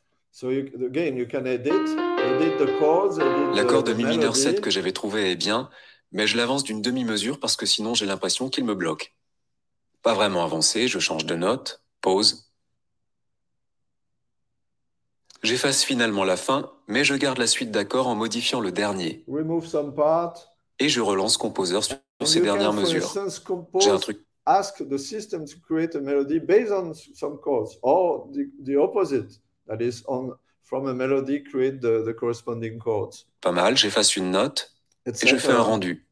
L'accord de mi mineur 7 que j'avais trouvé est bien, mais je l'avance d'une demi-mesure parce que sinon j'ai l'impression qu'il me bloque. Pas vraiment avancé, je change de note. Pause. J'efface finalement la fin, mais je garde la suite d'accords en modifiant le dernier. Et je relance Composer sur ces dernières mesures. J'ai un truc ask the system to create a melody based on some chords, or the, the opposite, that is, on from a melody, create the, the corresponding chords. Pas mal, j'efface une note et je fais un rendu.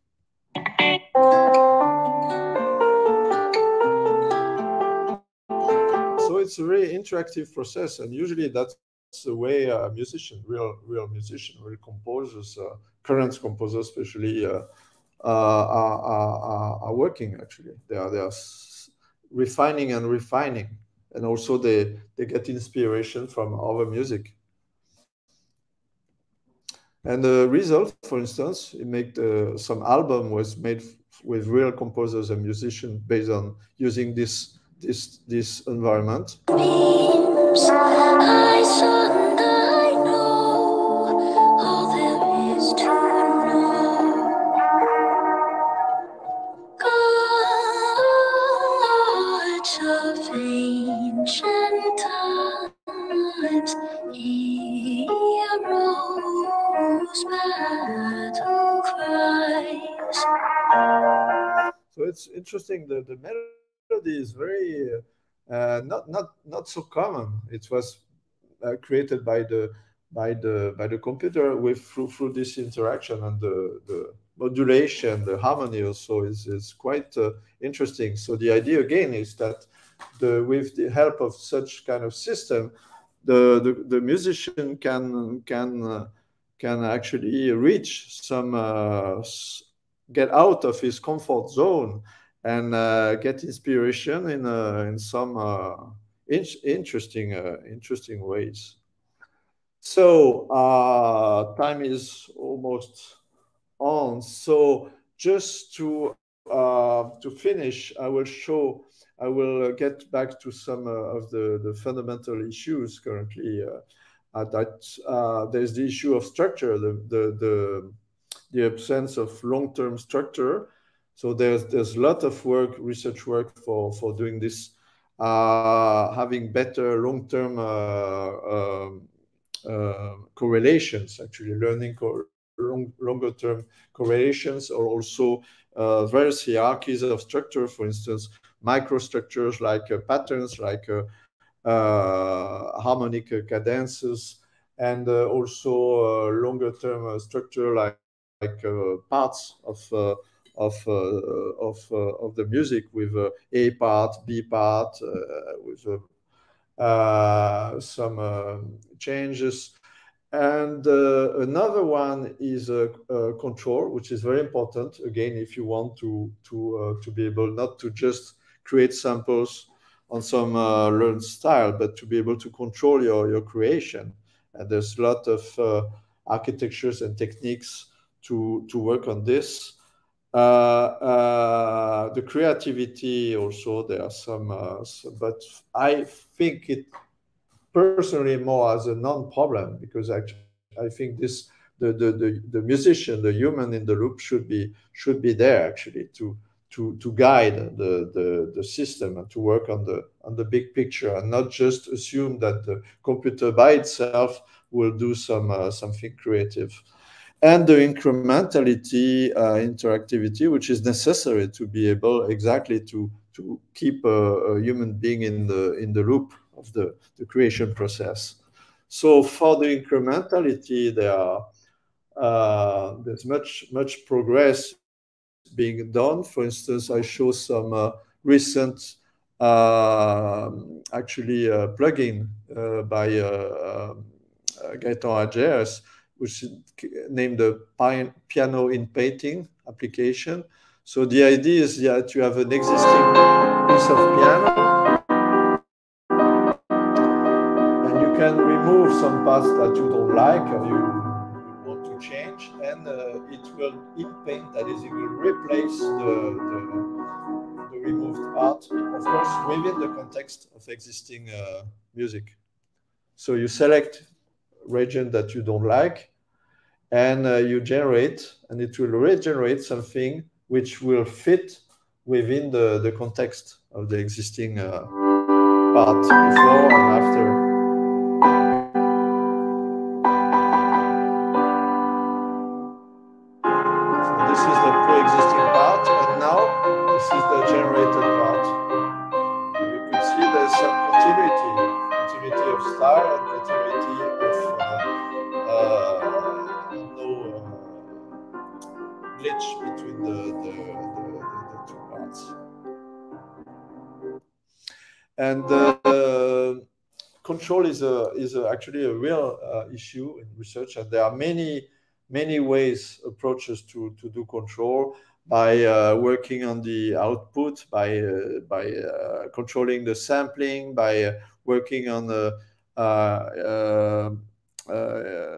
So it's a very interactive process, and usually that's the way a musician, real real musician, real composers, uh, current composers especially, uh, uh, are, are, are, working actually. They are, they are refining and refining. And also they, they get inspiration from other music. And the result, for instance, it made uh, some album was made with real composers and musicians based on using this this this environment. Interesting. The the melody is very uh, not not not so common. It was uh, created by the by the by the computer with through through this interaction and the the modulation, the harmony also is is quite uh, interesting. So the idea again is that the with the help of such kind of system, the the, the musician can can uh, can actually reach some uh, get out of his comfort zone and uh, get inspiration in uh, in some uh, in interesting uh, interesting ways. So uh, time is almost on. So just to uh, to finish, I will show. I will get back to some of the, the fundamental issues currently. that there's the issue of structure, the the the, the absence of long-term structure so there's there's a lot of work, research work for for doing this, uh, having better long-term uh, um, uh, correlations. Actually, learning co long, longer-term correlations, or also uh, various hierarchies of structure. For instance, microstructures like uh, patterns, like uh, harmonic cadences, and also longer-term structure like like parts of of uh, of uh, of the music with uh, A part, B part, with some changes. And uh, another one is control, which is very important. Again, if you want to to uh, to be able not to just create samples on some uh, learned style, but to be able to control your your creation. And there's a lot of architectures and techniques to to work on this. Uh, uh, the creativity also there are some, uh, but I think it personally more as a non-problem because actually I think this the, the the the musician the human in the loop should be should be there actually to to to guide the the the system and to work on the on the big picture and not just assume that the computer by itself will do some uh, something creative and the incrementality uh, interactivity, which is necessary to be able exactly to to keep a, a, human being in the in the loop of the, the creation process. So for the incrementality, there are uh, there's much much progress being done. For instance, I show some uh, recent uh, actually plugin uh, by uh, Gaetan Hadjeres which is named the piano inpainting application. So the idea is that you have an existing piece of piano and you can remove some parts that you don't like or you want to change and uh, it will in paint that is it will replace the, the, the, removed part of course within the context of existing uh, music. So you select region that you don't like, and uh, you generate, and it will regenerate something which will fit within the, the context of the existing uh, part before and after. Control is a is a, actually a real uh, issue in research, and there are many many ways approaches to to do control by uh, working on the output, by uh, by uh, controlling the sampling, by uh, working on the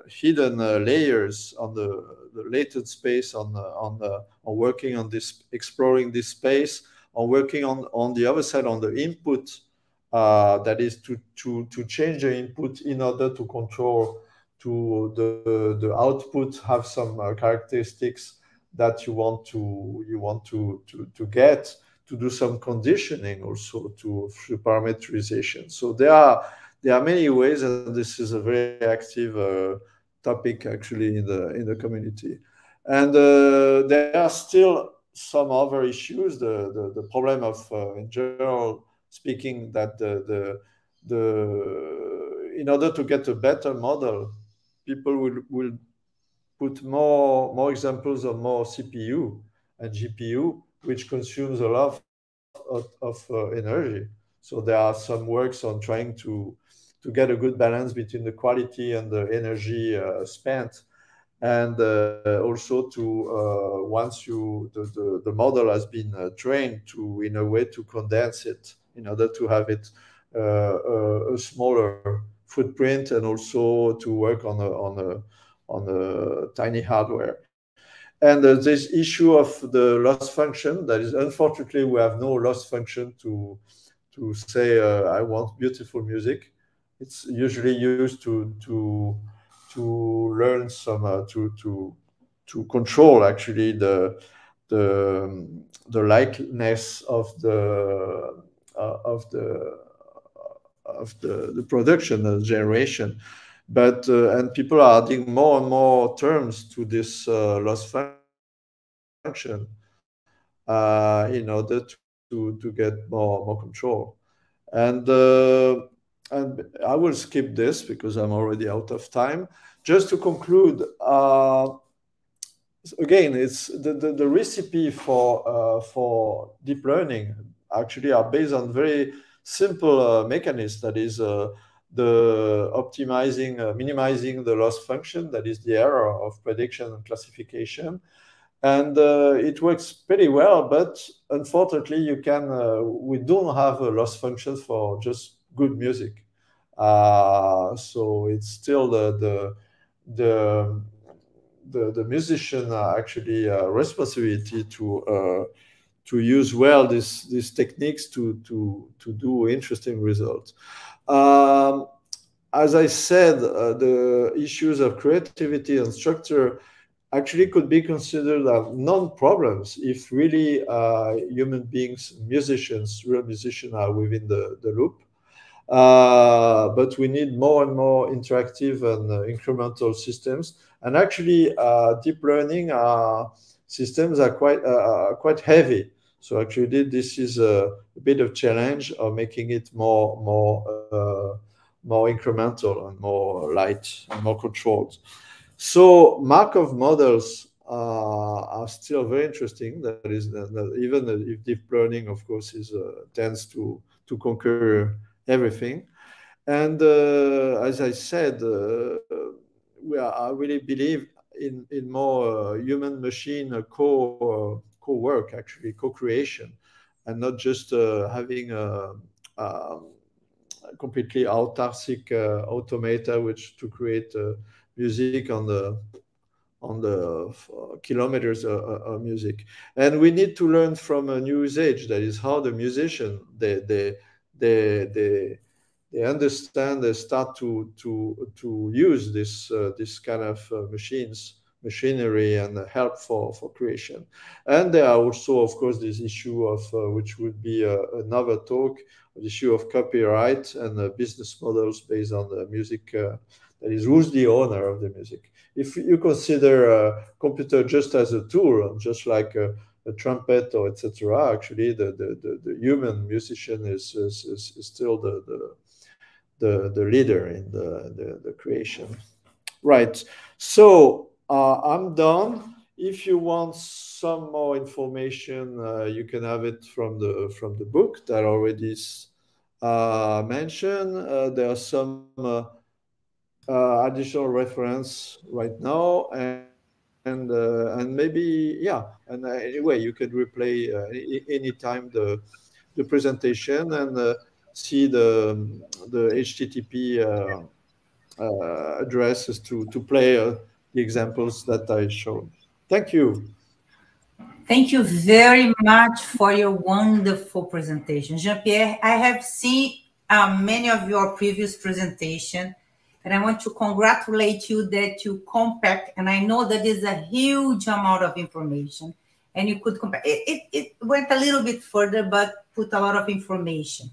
hidden layers on the, the latent space, on on on working on this, exploring this space, on working on on the other side on the input uh, that is to, to, to change the input in order to control to the, the output have some uh, characteristics that you want to you want to, to, to get to do some conditioning also to through parameterization. So there are there are many ways, and this is a very active uh, topic actually in the in the community. And uh, there are still some other issues. The the, the problem of uh, in general speaking that the the the in order to get a better model, people will will put more more examples of more CPU and GPU, which consumes a lot of, of uh, energy. So there are some works on trying to to get a good balance between the quality and the energy uh, spent and uh, also to uh, once you the, the, the, model has been uh, trained to in a way to condense it in order to have it uh, a, a, smaller footprint and also to work on a on a on a tiny hardware. And uh, this issue of the loss function that is unfortunately we have no loss function to to say uh, i want beautiful music. It's usually used to to to learn some uh, to to to control actually the the the likeness of the uh, of the of the, the production and generation. But uh, and people are adding more and more terms to this uh, loss function uh, in order to to get more more control. And uh, and I will skip this because I'm already out of time. Just to conclude, uh, again, it's the, the, the, recipe for uh, for deep learning actually are based on very simple uh, mechanism that is uh, the optimizing, uh, minimizing the loss function, that is the error of prediction and classification. And uh, it works pretty well, but unfortunately, you can we don't have a loss function for just good music. Uh, so it's still the the the the, the musician actually uh, responsibility to uh, to use well these these techniques to to to do interesting results. Um, as I said, uh, the issues of creativity and structure actually could be considered as non-problems if really uh, human beings, musicians, real musicians are within the, the loop. Uh, but we need more and more interactive and uh, incremental systems. And actually, uh, deep learning uh, systems are quite uh, quite heavy. So actually, this is a, a, bit of challenge of making it more more more incremental and more light and more controlled. So Markov models uh, are still very interesting. That is, that even if deep learning, of course, is uh, tends to to conquer everything. And uh, as I said, uh, we are, I really believe in, in more uh, human machine co, co work, actually, co creation, and not just having a, a, completely autarkic automata which to create music on the on the uh, kilometers of, of, music. And we need to learn from a new age, that is how the musician they they they they they understand they start to to to use this uh, this kind of uh, machines machinery and help for for creation and there are also of course this issue of uh, which would be uh, another talk the issue of copyright and uh, business models based on the music uh, that is who's the owner of the music if you consider a computer just as a tool just like a trumpet or etc. Actually, the, the, the, the, human musician is, is, is, is still the, the, the, the, leader in the, the, the creation. Right. So uh, I'm done. If you want some more information, uh, you can have it from the from the book that already is uh, mentioned. Uh, there are some uh, uh, additional reference right now, and and and maybe yeah and anyway you can replay anytime the the presentation and see the the http addresses to to play the examples that i showed thank you thank you very much for your wonderful presentation jean-pierre i have seen uh, many of your previous presentation and I want to congratulate you that you compact, and I know that is a huge amount of information, and you could compare. It, it, it went a little bit further, but put a lot of information,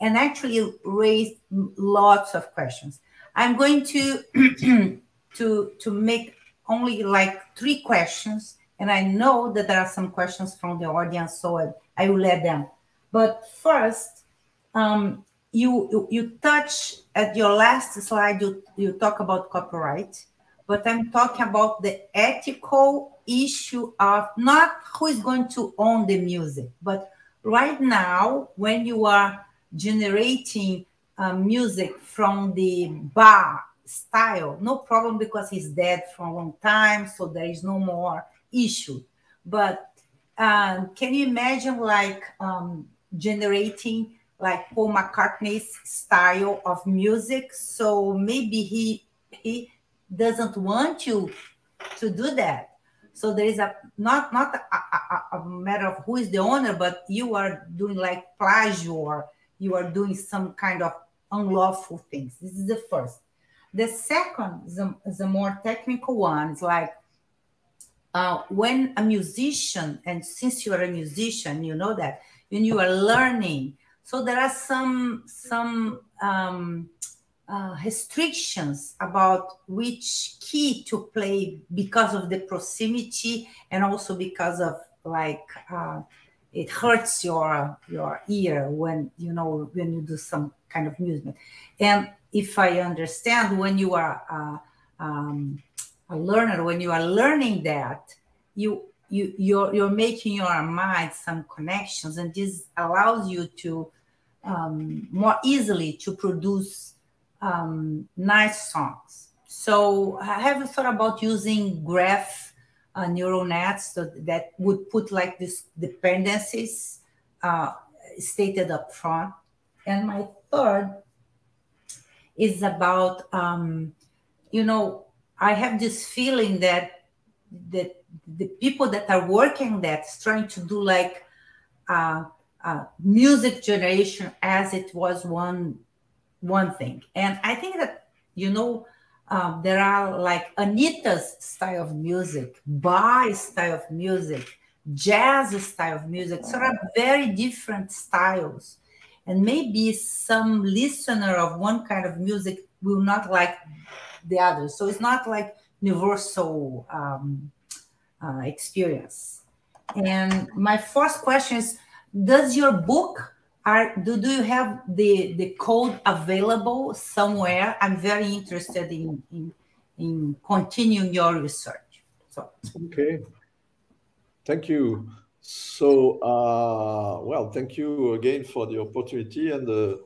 and actually raised lots of questions. I'm going to to to make only like three questions, And I know that there are some questions from the audience, so I, I will let them. But first, um, you, you, you touch at your last slide, you, you talk about copyright, but I'm talking about the ethical issue of not who is going to own the music, but right now, when you are generating uh, music from the Bach style, no problem because he's dead for a long time, so there is no more issue. But um, can you imagine like um, generating like Paul McCartney's style of music? So maybe he he doesn't want you to do that. So there is a not not a, a, a matter of who is the owner, but you are doing like plagiar or you are doing some kind of unlawful things. This is the first. The second is is a more technical one. It's like uh, when a musician, and since you are a musician, you know that when you are learning, so there are some some um, uh, restrictions about which key to play because of the proximity and also because of like uh, it hurts your your ear when you know when you do some kind of movement and if i understand when you are uh, um, a learner when you are learning that you you you're, you're making your mind some connections and this allows you to um, more easily to produce um, nice songs. So I have you thought about using graph uh, neural nets that would put like these dependencies uh, stated up front. And my third is about um, you know I have this feeling that that the people that are working that is trying to do like uh, uh, music generation as it was one one thing, and I think that you know um, there are like Anita's style of music, Bai style of music, jazz style of music. So there are very different styles, and maybe some listener of one kind of music will not like the other. So it's not like universal um, uh, experience. And my first question is: Does your book are do, do you have the the code available somewhere? I'm very interested in in, in continuing your research. So okay, thank you. So uh, well, thank you again for the opportunity and the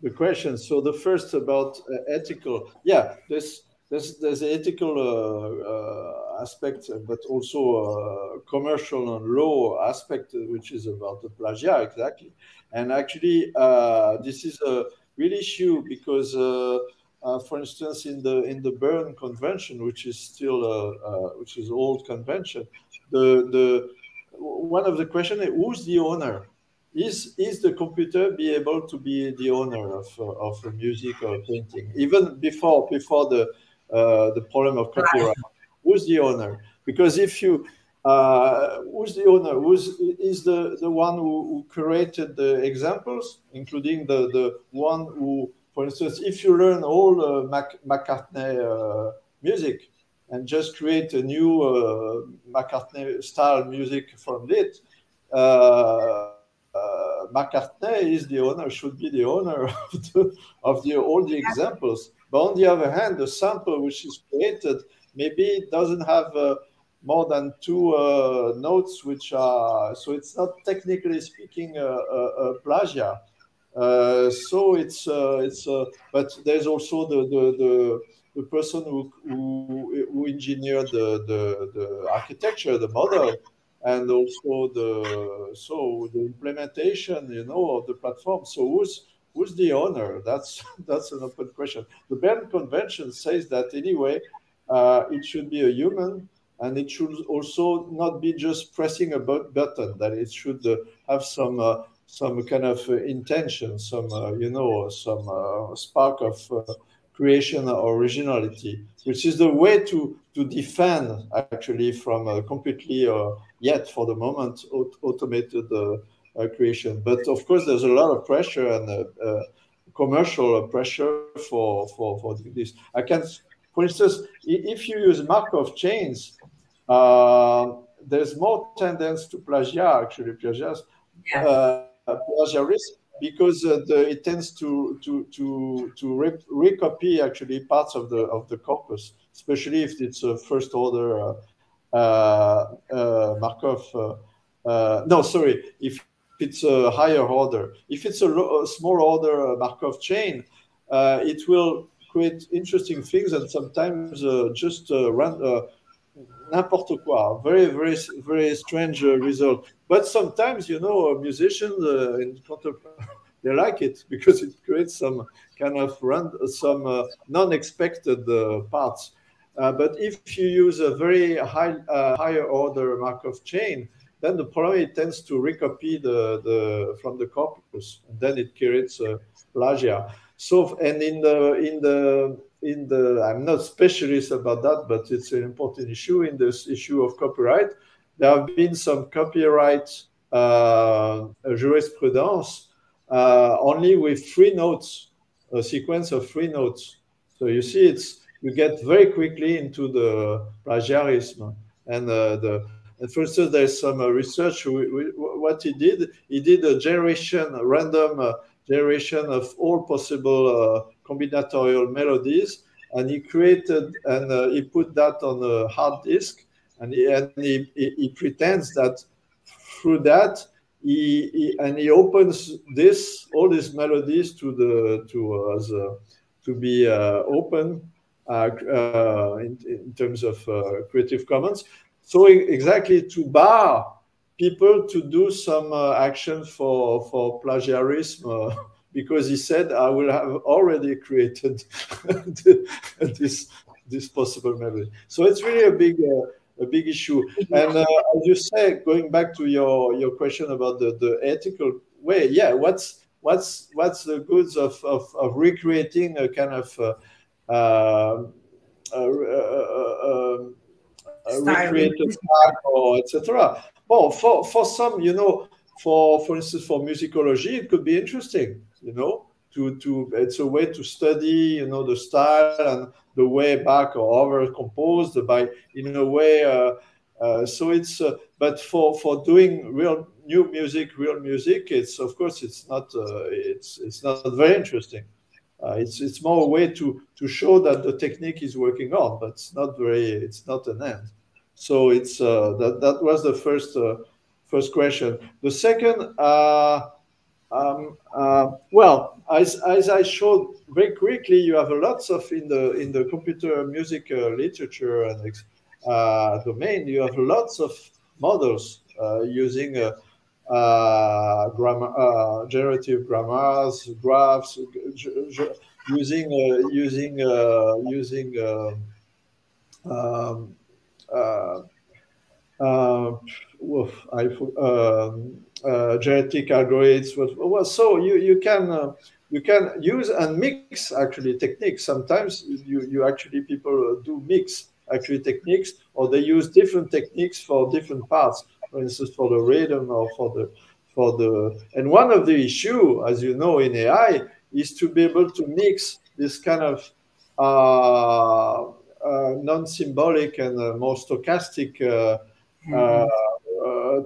the question. So the first about uh, ethical, yeah, there's there's there's ethical uh, uh, aspect, but also uh, commercial and law aspect, which is about the plagiat exactly. And actually, uh, this is a real issue because, uh, uh, for instance, in the in the Berne Convention, which is still a, uh, which is old convention, the the one of the questions is who's the owner? Is is the computer be able to be the owner of of music or painting? Even before before the uh, the problem of copyright. Who's the owner? Because if you uh, who's the owner? Who's is the the one who, who, created the examples, including the the one who, for instance, if you learn all uh, Mac, McCartney uh, music and just create a new uh, McCartney style music from it, uh, uh, McCartney is the owner, should be the owner of the, of the all the examples. But on the other hand, the sample which is created maybe it doesn't have more than two uh, notes, which are so it's not technically speaking a, a, a plagiat. Uh, so it's uh, it's uh, but there's also the the, the, the person who, who, who engineered the, the, the architecture, the model, and also the so the implementation, you know, of the platform. So who's who's the owner? That's that's an open question. The Berne Convention says that anyway, uh, it should be a human and it should also not be just pressing a button that it should uh, have some uh, some kind of uh, intention some uh, you know some uh, spark of creation or originality which is the way to to defend actually from a completely or yet for the moment automated uh, uh, creation but of course there's a lot of pressure and commercial pressure for for for this i can for instance, if you use Markov chains, uh, there's more tendency to plagiat actually plagiarism, yeah. uh, plagiarism because uh, the, it tends to to to to re recopy actually parts of the of the corpus, especially if it's a first order uh, uh, uh Markov. No, sorry, if it's a higher order. If it's a, a small order Markov chain, it will create interesting things and sometimes just run n'importe quoi. Very, very, very strange uh, result. But sometimes, you know, musicians uh, in they like it because it creates some kind of run, some uh, non-expected uh, parts. Uh, but if you use a very high, uh, higher order Markov chain, then the problem it tends to recopy the, the from the corpus, and then it creates a plagiat. So, and in the in the in the I'm not specialist about that, but it's an important issue in this issue of copyright. There have been some copyright uh, jurisprudence uh, only with three notes, a sequence of three notes. So you see, it's you get very quickly into the plagiarism and uh, the. And for instance, there's some uh, research. What he did, he did a generation, a random uh, generation of all possible uh, combinatorial melodies, and he created and uh, he put that on a hard disk, and he, and he, he, he pretends that through that he, he, and he opens this all these melodies to the to uh, to be uh, open uh, uh in, in, terms of uh, Creative Commons. So exactly to bar people to do some uh, action for for plagiarism because he said I will have already created this this possible memory. So it's really a big a big issue. And uh, as you say, going back to your your question about the, the ethical way, yeah, what's what's what's the goods of of, of recreating a kind of uh, um, uh, um, recreated or etc. Well, for for some, you know, for for instance, for musicology, it could be interesting, you know. To, to it's a way to study you know the style and the way Bach or other composed by in a way. Uh, uh, so it's uh, but for for doing real new music, real music, it's of course it's not it's it's not very interesting. Uh, it's it's more a way to to show that the technique is working on, but it's not very it's not an end. So it's uh, that that was the first uh, first question. The second, um, well, as as I showed very quickly, you have lots of in the in the computer music uh, literature and uh, domain. You have lots of models uh, using uh, uh, grammar, uh, generative grammars, graphs, using using using um, woof, I, um, genetic algorithms. Well, so you you can you can use and mix actually techniques. Sometimes you, you actually people do mix actually techniques or they use different techniques for different parts. For instance, for the rhythm or for the for the and one of the issue, as you know, in AI is to be able to mix this kind of uh, uh, non-symbolic and uh, more stochastic uh, mm -hmm.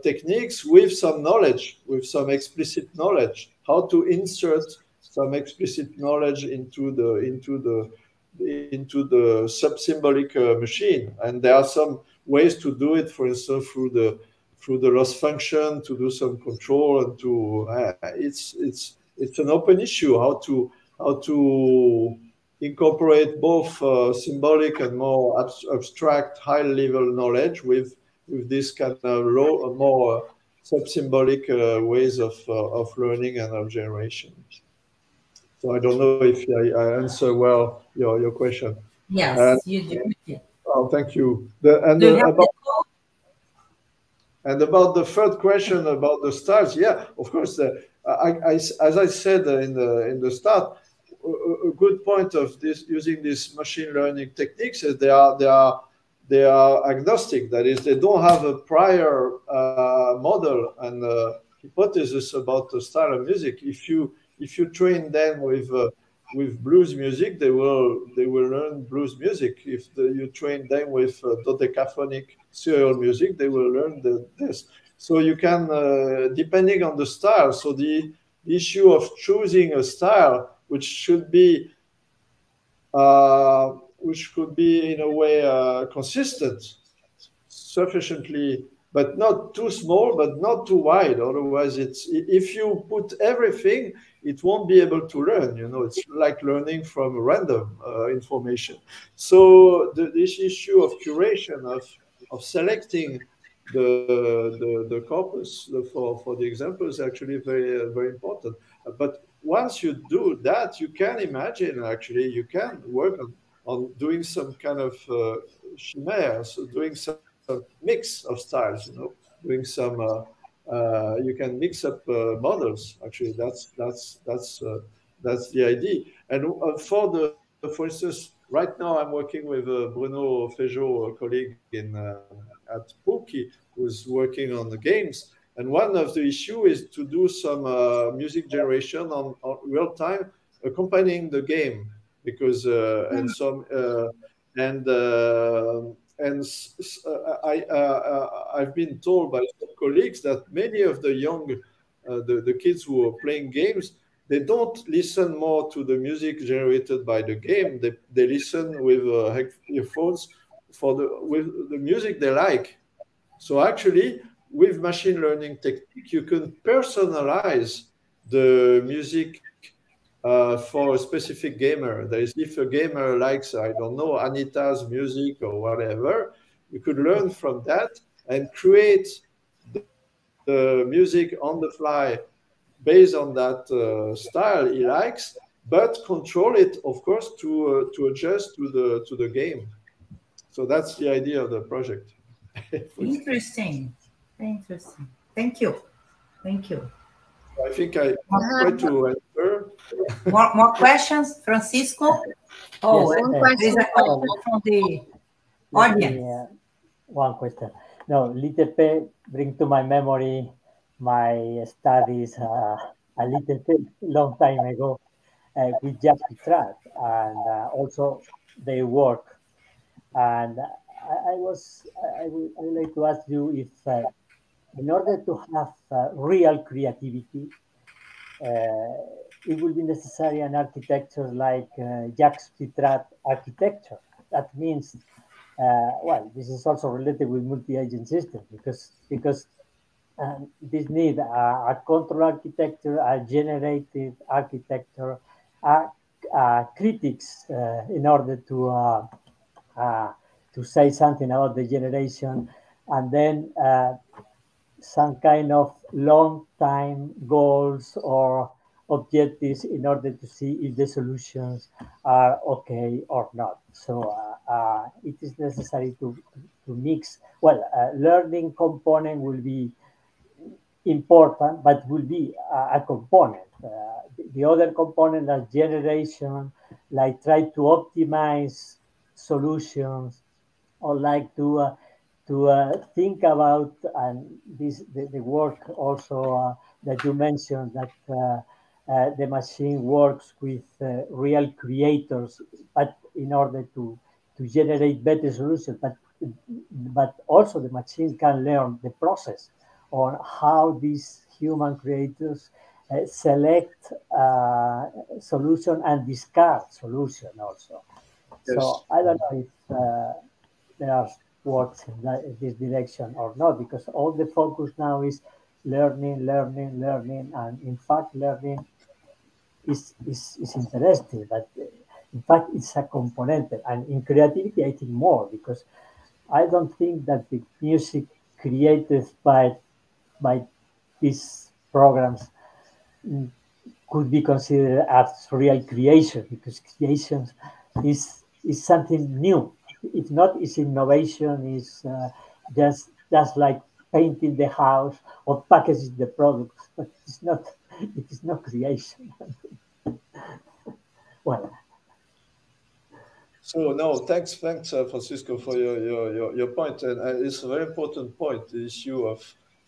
Techniques with some knowledge, with some explicit knowledge, how to insert some explicit knowledge into the into the into the sub-symbolic uh, machine. And there are some ways to do it, for instance, through the through the loss function to do some control and to uh, it's it's it's an open issue how to how to incorporate both uh, symbolic and more ab abstract high level knowledge with with this kind of low more sub-symbolic uh, ways of uh, of learning and of generation. So I don't know if I, I answer well your, your question. Yes, and, you do. Oh, thank you. The, and, you about, and about the third question about the stars, yeah, of course. Uh, I, I, as I said in the in the start, a, a good point of this using these machine learning techniques is they are they are they are agnostic. That is, they don't have a prior uh, model and uh, hypothesis about the style of music. If you if you train them with uh, with blues music, they will they will learn blues music. If the, you train them with uh, dodecaphonic serial music, they will learn the, this. So you can, uh, depending on the style. So the issue of choosing a style which should be, uh, which could be in a way uh, consistent, sufficiently but not too small, but not too wide. Otherwise, it's if you put everything, it won't be able to learn. You know, it's like learning from random uh, information. So the, this issue of curation, of of selecting the the, the corpus for for the example is actually very uh, very important. But once you do that, you can imagine actually you can work on on doing some kind of uh, chimère, so doing some a mix of styles, you know, doing some, uh, uh, you can mix up uh, models. Actually, that's, that's, that's, that's the idea. And for the, for instance, right now I'm working with Bruno Feijó, a colleague in, at PUC, who's working on the games. And one of the issue is to do some uh, music generation on, on, real time, accompanying the game, because uh, and hmm. some uh, and and uh, I, uh, uh, I've been told by some colleagues that many of the young, the, the kids who are playing games, they don't listen more to the music generated by the game. They, they listen with uh, earphones for the with the music they like. So actually, with machine learning technique, you can personalize the music uh, for a specific gamer. There is if a gamer likes, I don't know, Anita's music or whatever, you could learn from that and create the, music on the fly based on that uh, style he likes, but control it, of course, to uh, to adjust to the to the game. So that's the idea of the project. Interesting. Interesting. Thank you. Thank you. I think I try to answer. More, more questions, Francisco? Oh, yes, one question from the audience. Me, one question. No, Little P bring to my memory my studies uh, a little bit long time ago uh, with Jacques Pitrat and uh, also their work. And I, I was, I, I, would, I would like to ask you if uh, in order to have uh, real creativity, uh, it will be necessary an architecture like uh, Jacques Pitrat architecture. That means, uh, well, this is also related with multi-agent systems because because um, this need a, a, control architecture, a generative architecture, a, a critics uh, in order to uh, uh, to say something about the generation, and then some kind of long time goals or objectives in order to see if the solutions are okay or not. So uh, uh, it is necessary to, to mix. Well, uh, learning component will be important, but will be a, a component. Uh, the, the, other component are generation, like try to optimize solutions or like to uh, to uh, think about and this the, the work also uh, that you mentioned that uh, uh the machine works with uh, real creators but in order to to generate better solutions but but also the machine can learn the process on how these human creators uh, select solution and discard solution also yes. so i don't know if there are works in, that, in this direction or not, because all the focus now is learning, learning, learning, and in fact, learning is is, is interesting, but in fact, it's a component, and in creativity, I think more because I don't think that the music created by by these programs could be considered as real creation because creation is is something new. If not, it's innovation, is uh, just just like painting the house or packaging the product, but it's not it is not creation. well. So no, thanks, thanks, uh, Francisco, for your, your, your, your point. And uh, it's a very important point, the issue of,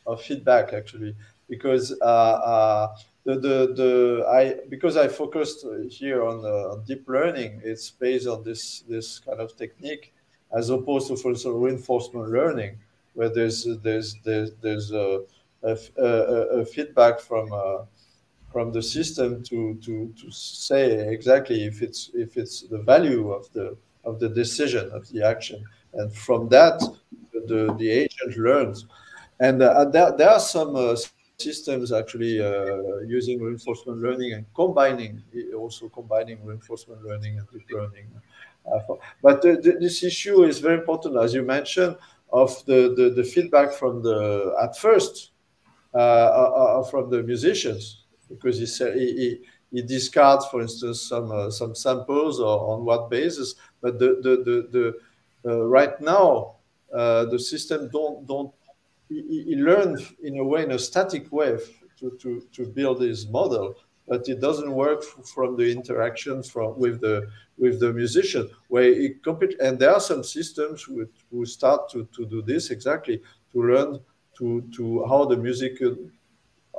of feedback, actually, because uh, uh the, the, the I because I focused here on uh, deep learning, it's based on this this kind of technique, as opposed to for example, reinforcement learning, where there's there's there's there's a, a, a, a feedback from uh, from the system to to to say exactly if it's if it's the value of the of the decision of the action, and from that the the agent learns, and uh, there there are some uh, systems actually uh, using reinforcement learning and combining, also combining reinforcement learning and deep learning. Uh, but the, the, this issue is very important, as you mentioned, of the, the, the feedback from the, at first, uh, uh from the musicians, because he, he, he, discards, for instance, some, uh, some samples or on what basis, but the, the, the, the right now, the system don't, don't he, he learned in a way, in a static way, to, to, to build his model, but it doesn't work from the interaction from with the with the musician where it compete and there are some systems who start to, to do this exactly to learn to to how the music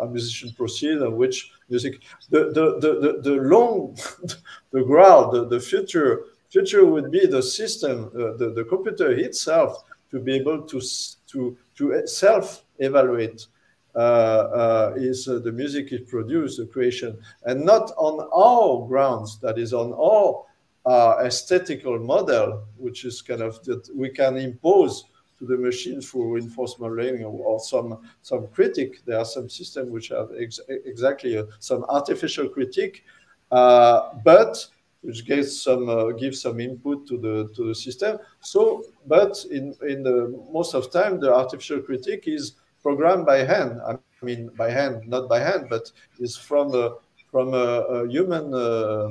a musician proceed and which music the the the, the, the long the ground the, the future future would be the system uh, the, the computer itself to be able to to to self-evaluate uh, uh, is uh, the music is produced, the creation, and not on our grounds, that is on our uh, aesthetical model, which is kind of that we can impose to the machine through reinforcement learning or, some some critic. There are some systems which have ex exactly a, some artificial critique, uh, but which gives some uh, gives some input to the to the system. So, but in in the most of time, the artificial critique is programmed by hand. I mean, by hand, not by hand, but is from a from a, a human uh,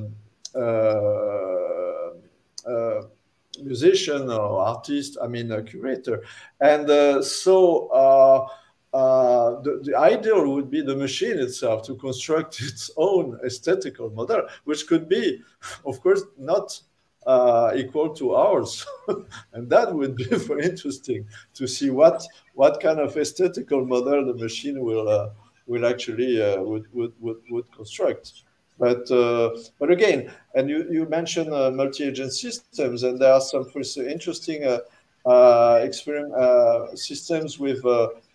uh, uh musician or artist. I mean, a curator, and uh, so uh, uh, the, the, ideal would be the machine itself to construct its own aesthetical model, which could be, of course, not uh, equal to ours. and that would be very interesting to see what what kind of aesthetical model the machine will uh, will actually uh, would, would, would, would construct. But uh, but again, and you, you mentioned uh, multi-agent systems, and there are some interesting experiment systems with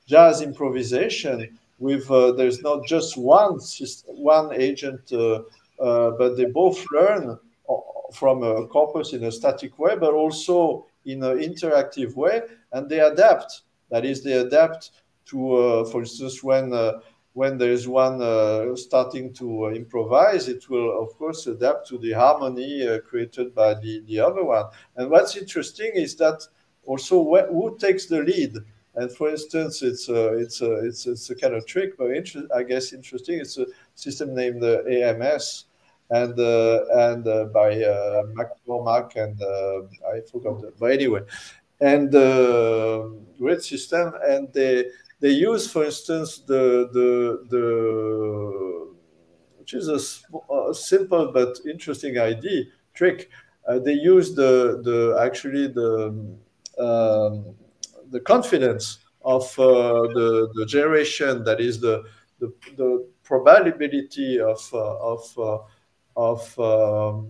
jazz improvisation with uh, there's not just one system, one agent, uh, uh, but they both learn uh, from a corpus in a static way, but also in an interactive way, and they adapt. That is, they adapt to, uh, for instance, when uh, when there is one starting to improvise, it will of course adapt to the harmony created by the the other one. And what's interesting is that also who takes the lead and for instance, it's a, it's a, it's, it's a kind of trick, but I guess interesting. It's a system named uh, AMS, and uh, and uh, by uh, McCormack and uh, I forgot. The, but anyway, and uh, great system, and they they use, for instance, the the the which is a, a simple but interesting idea trick. Uh, they use the the actually the um, the confidence of uh, the, the generation, that is the, the, the probability of, uh, of, uh, of um,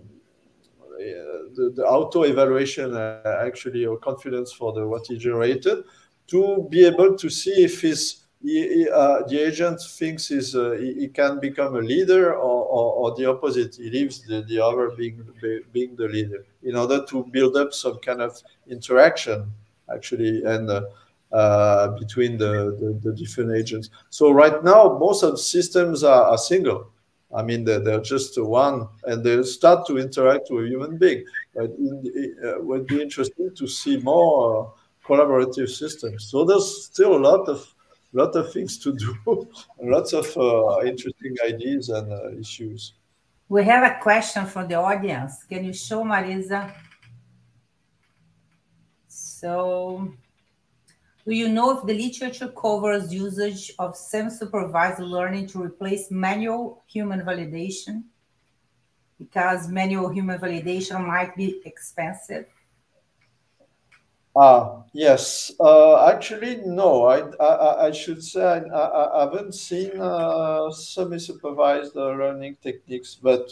the, the auto evaluation actually or confidence for the what he generated to be able to see if his he, uh, the agent thinks he's, uh, he, he, can become a leader or, or, or, the opposite. He leaves the, the other being, being the leader in order to build up some kind of interaction actually, and uh, uh, between the, the, the, different agents. So right now, most of the systems are, are single. I mean, they're, they're, just one, and they start to interact with human being. But it uh, would be interesting to see more uh, collaborative systems. So there's still a lot of lot of things to do, lots of uh, interesting ideas and uh, issues. We have a question from the audience. Can you show Marisa so do you know if the literature covers usage of semi-supervised learning to replace manual human validation? Because manual human validation might be expensive. Ah, yes. Uh, actually, no. I, I, I should say I, I, haven't seen uh, semi-supervised learning techniques, but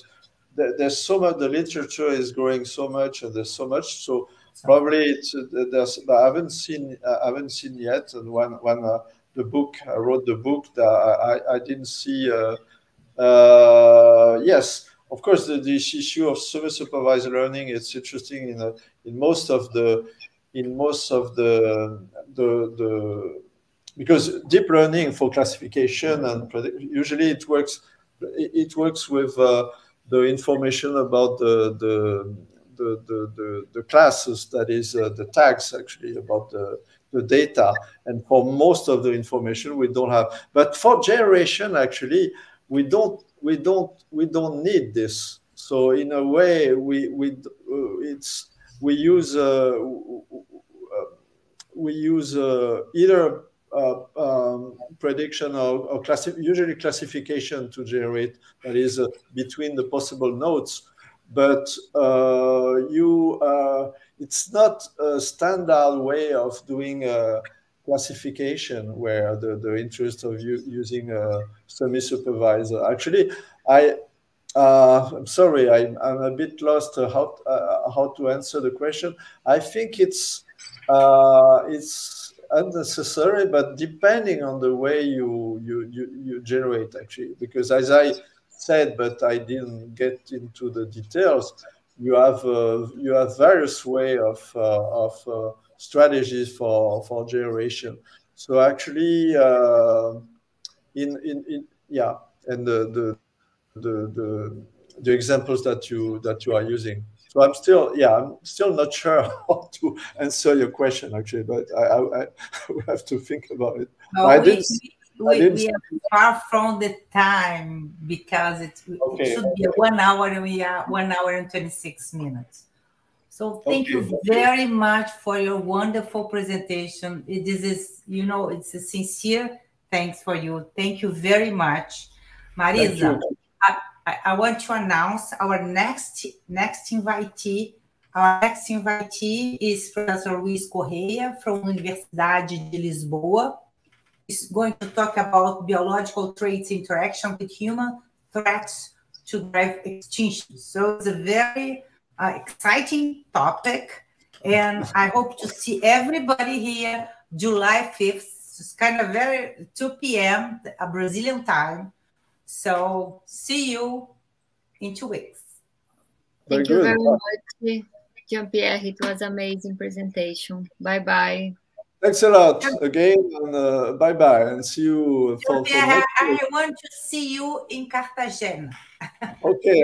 there's so much. The literature is growing so much, and there's so much. So probably it's uh, there's. I haven't seen. I haven't seen yet. And when when uh, the book I wrote the book, that I I didn't see. Uh, uh, yes, of course, the, the issue of semi-supervised learning. It's interesting in in most of the in most of the the the because deep learning for classification and usually it works it works with uh, the information about the the the, the, the, classes that is uh, the tags actually about the, the data. And for most of the information we don't have but for generation actually we don't we don't we don't need this. So in a way we we uh, it's we use uh, we use uh, either uh, um, prediction or, or classi usually classification to generate that is uh, between the possible nodes but uh, you uh, it's not a standard way of doing a classification where the, the interest of using a semi-supervisor actually i uh, I'm sorry, I, am a bit lost how how to answer the question. I think it's it's unnecessary, but depending on the way you you you, you generate actually, because as I said, but I didn't get into the details. You have uh, you have various way of uh, of uh, strategies for for generation. So actually, uh, in, in in yeah, and the the the the, the examples that you that you are using. So I'm still, yeah, I'm still not sure how to answer your question actually, but I, I, I have to think about it. No, we, did, we, we, are far from the time because it, okay, it should okay. be one hour and we are one hour and 26 minutes. So thank okay. you very much for your wonderful presentation. This is, you know, it's a sincere thanks for you. Thank you very much. Marisa, I, want to announce our next next invitee. Our next invitee is Professor Luiz Correia from Universidade de Lisboa. He's going to talk about biological traits interaction with human threats to drive extinction. So it's a very uh, exciting topic, and I hope to see everybody here July 5th. It's kind of very 2 p.m. a Brazilian time. So see you in two weeks. Thank you very much, Jean-Pierre. It was amazing presentation. Bye-bye. Thanks a lot again, and uh, bye bye, and see you. For, for I want to see you in Cartagena. okay.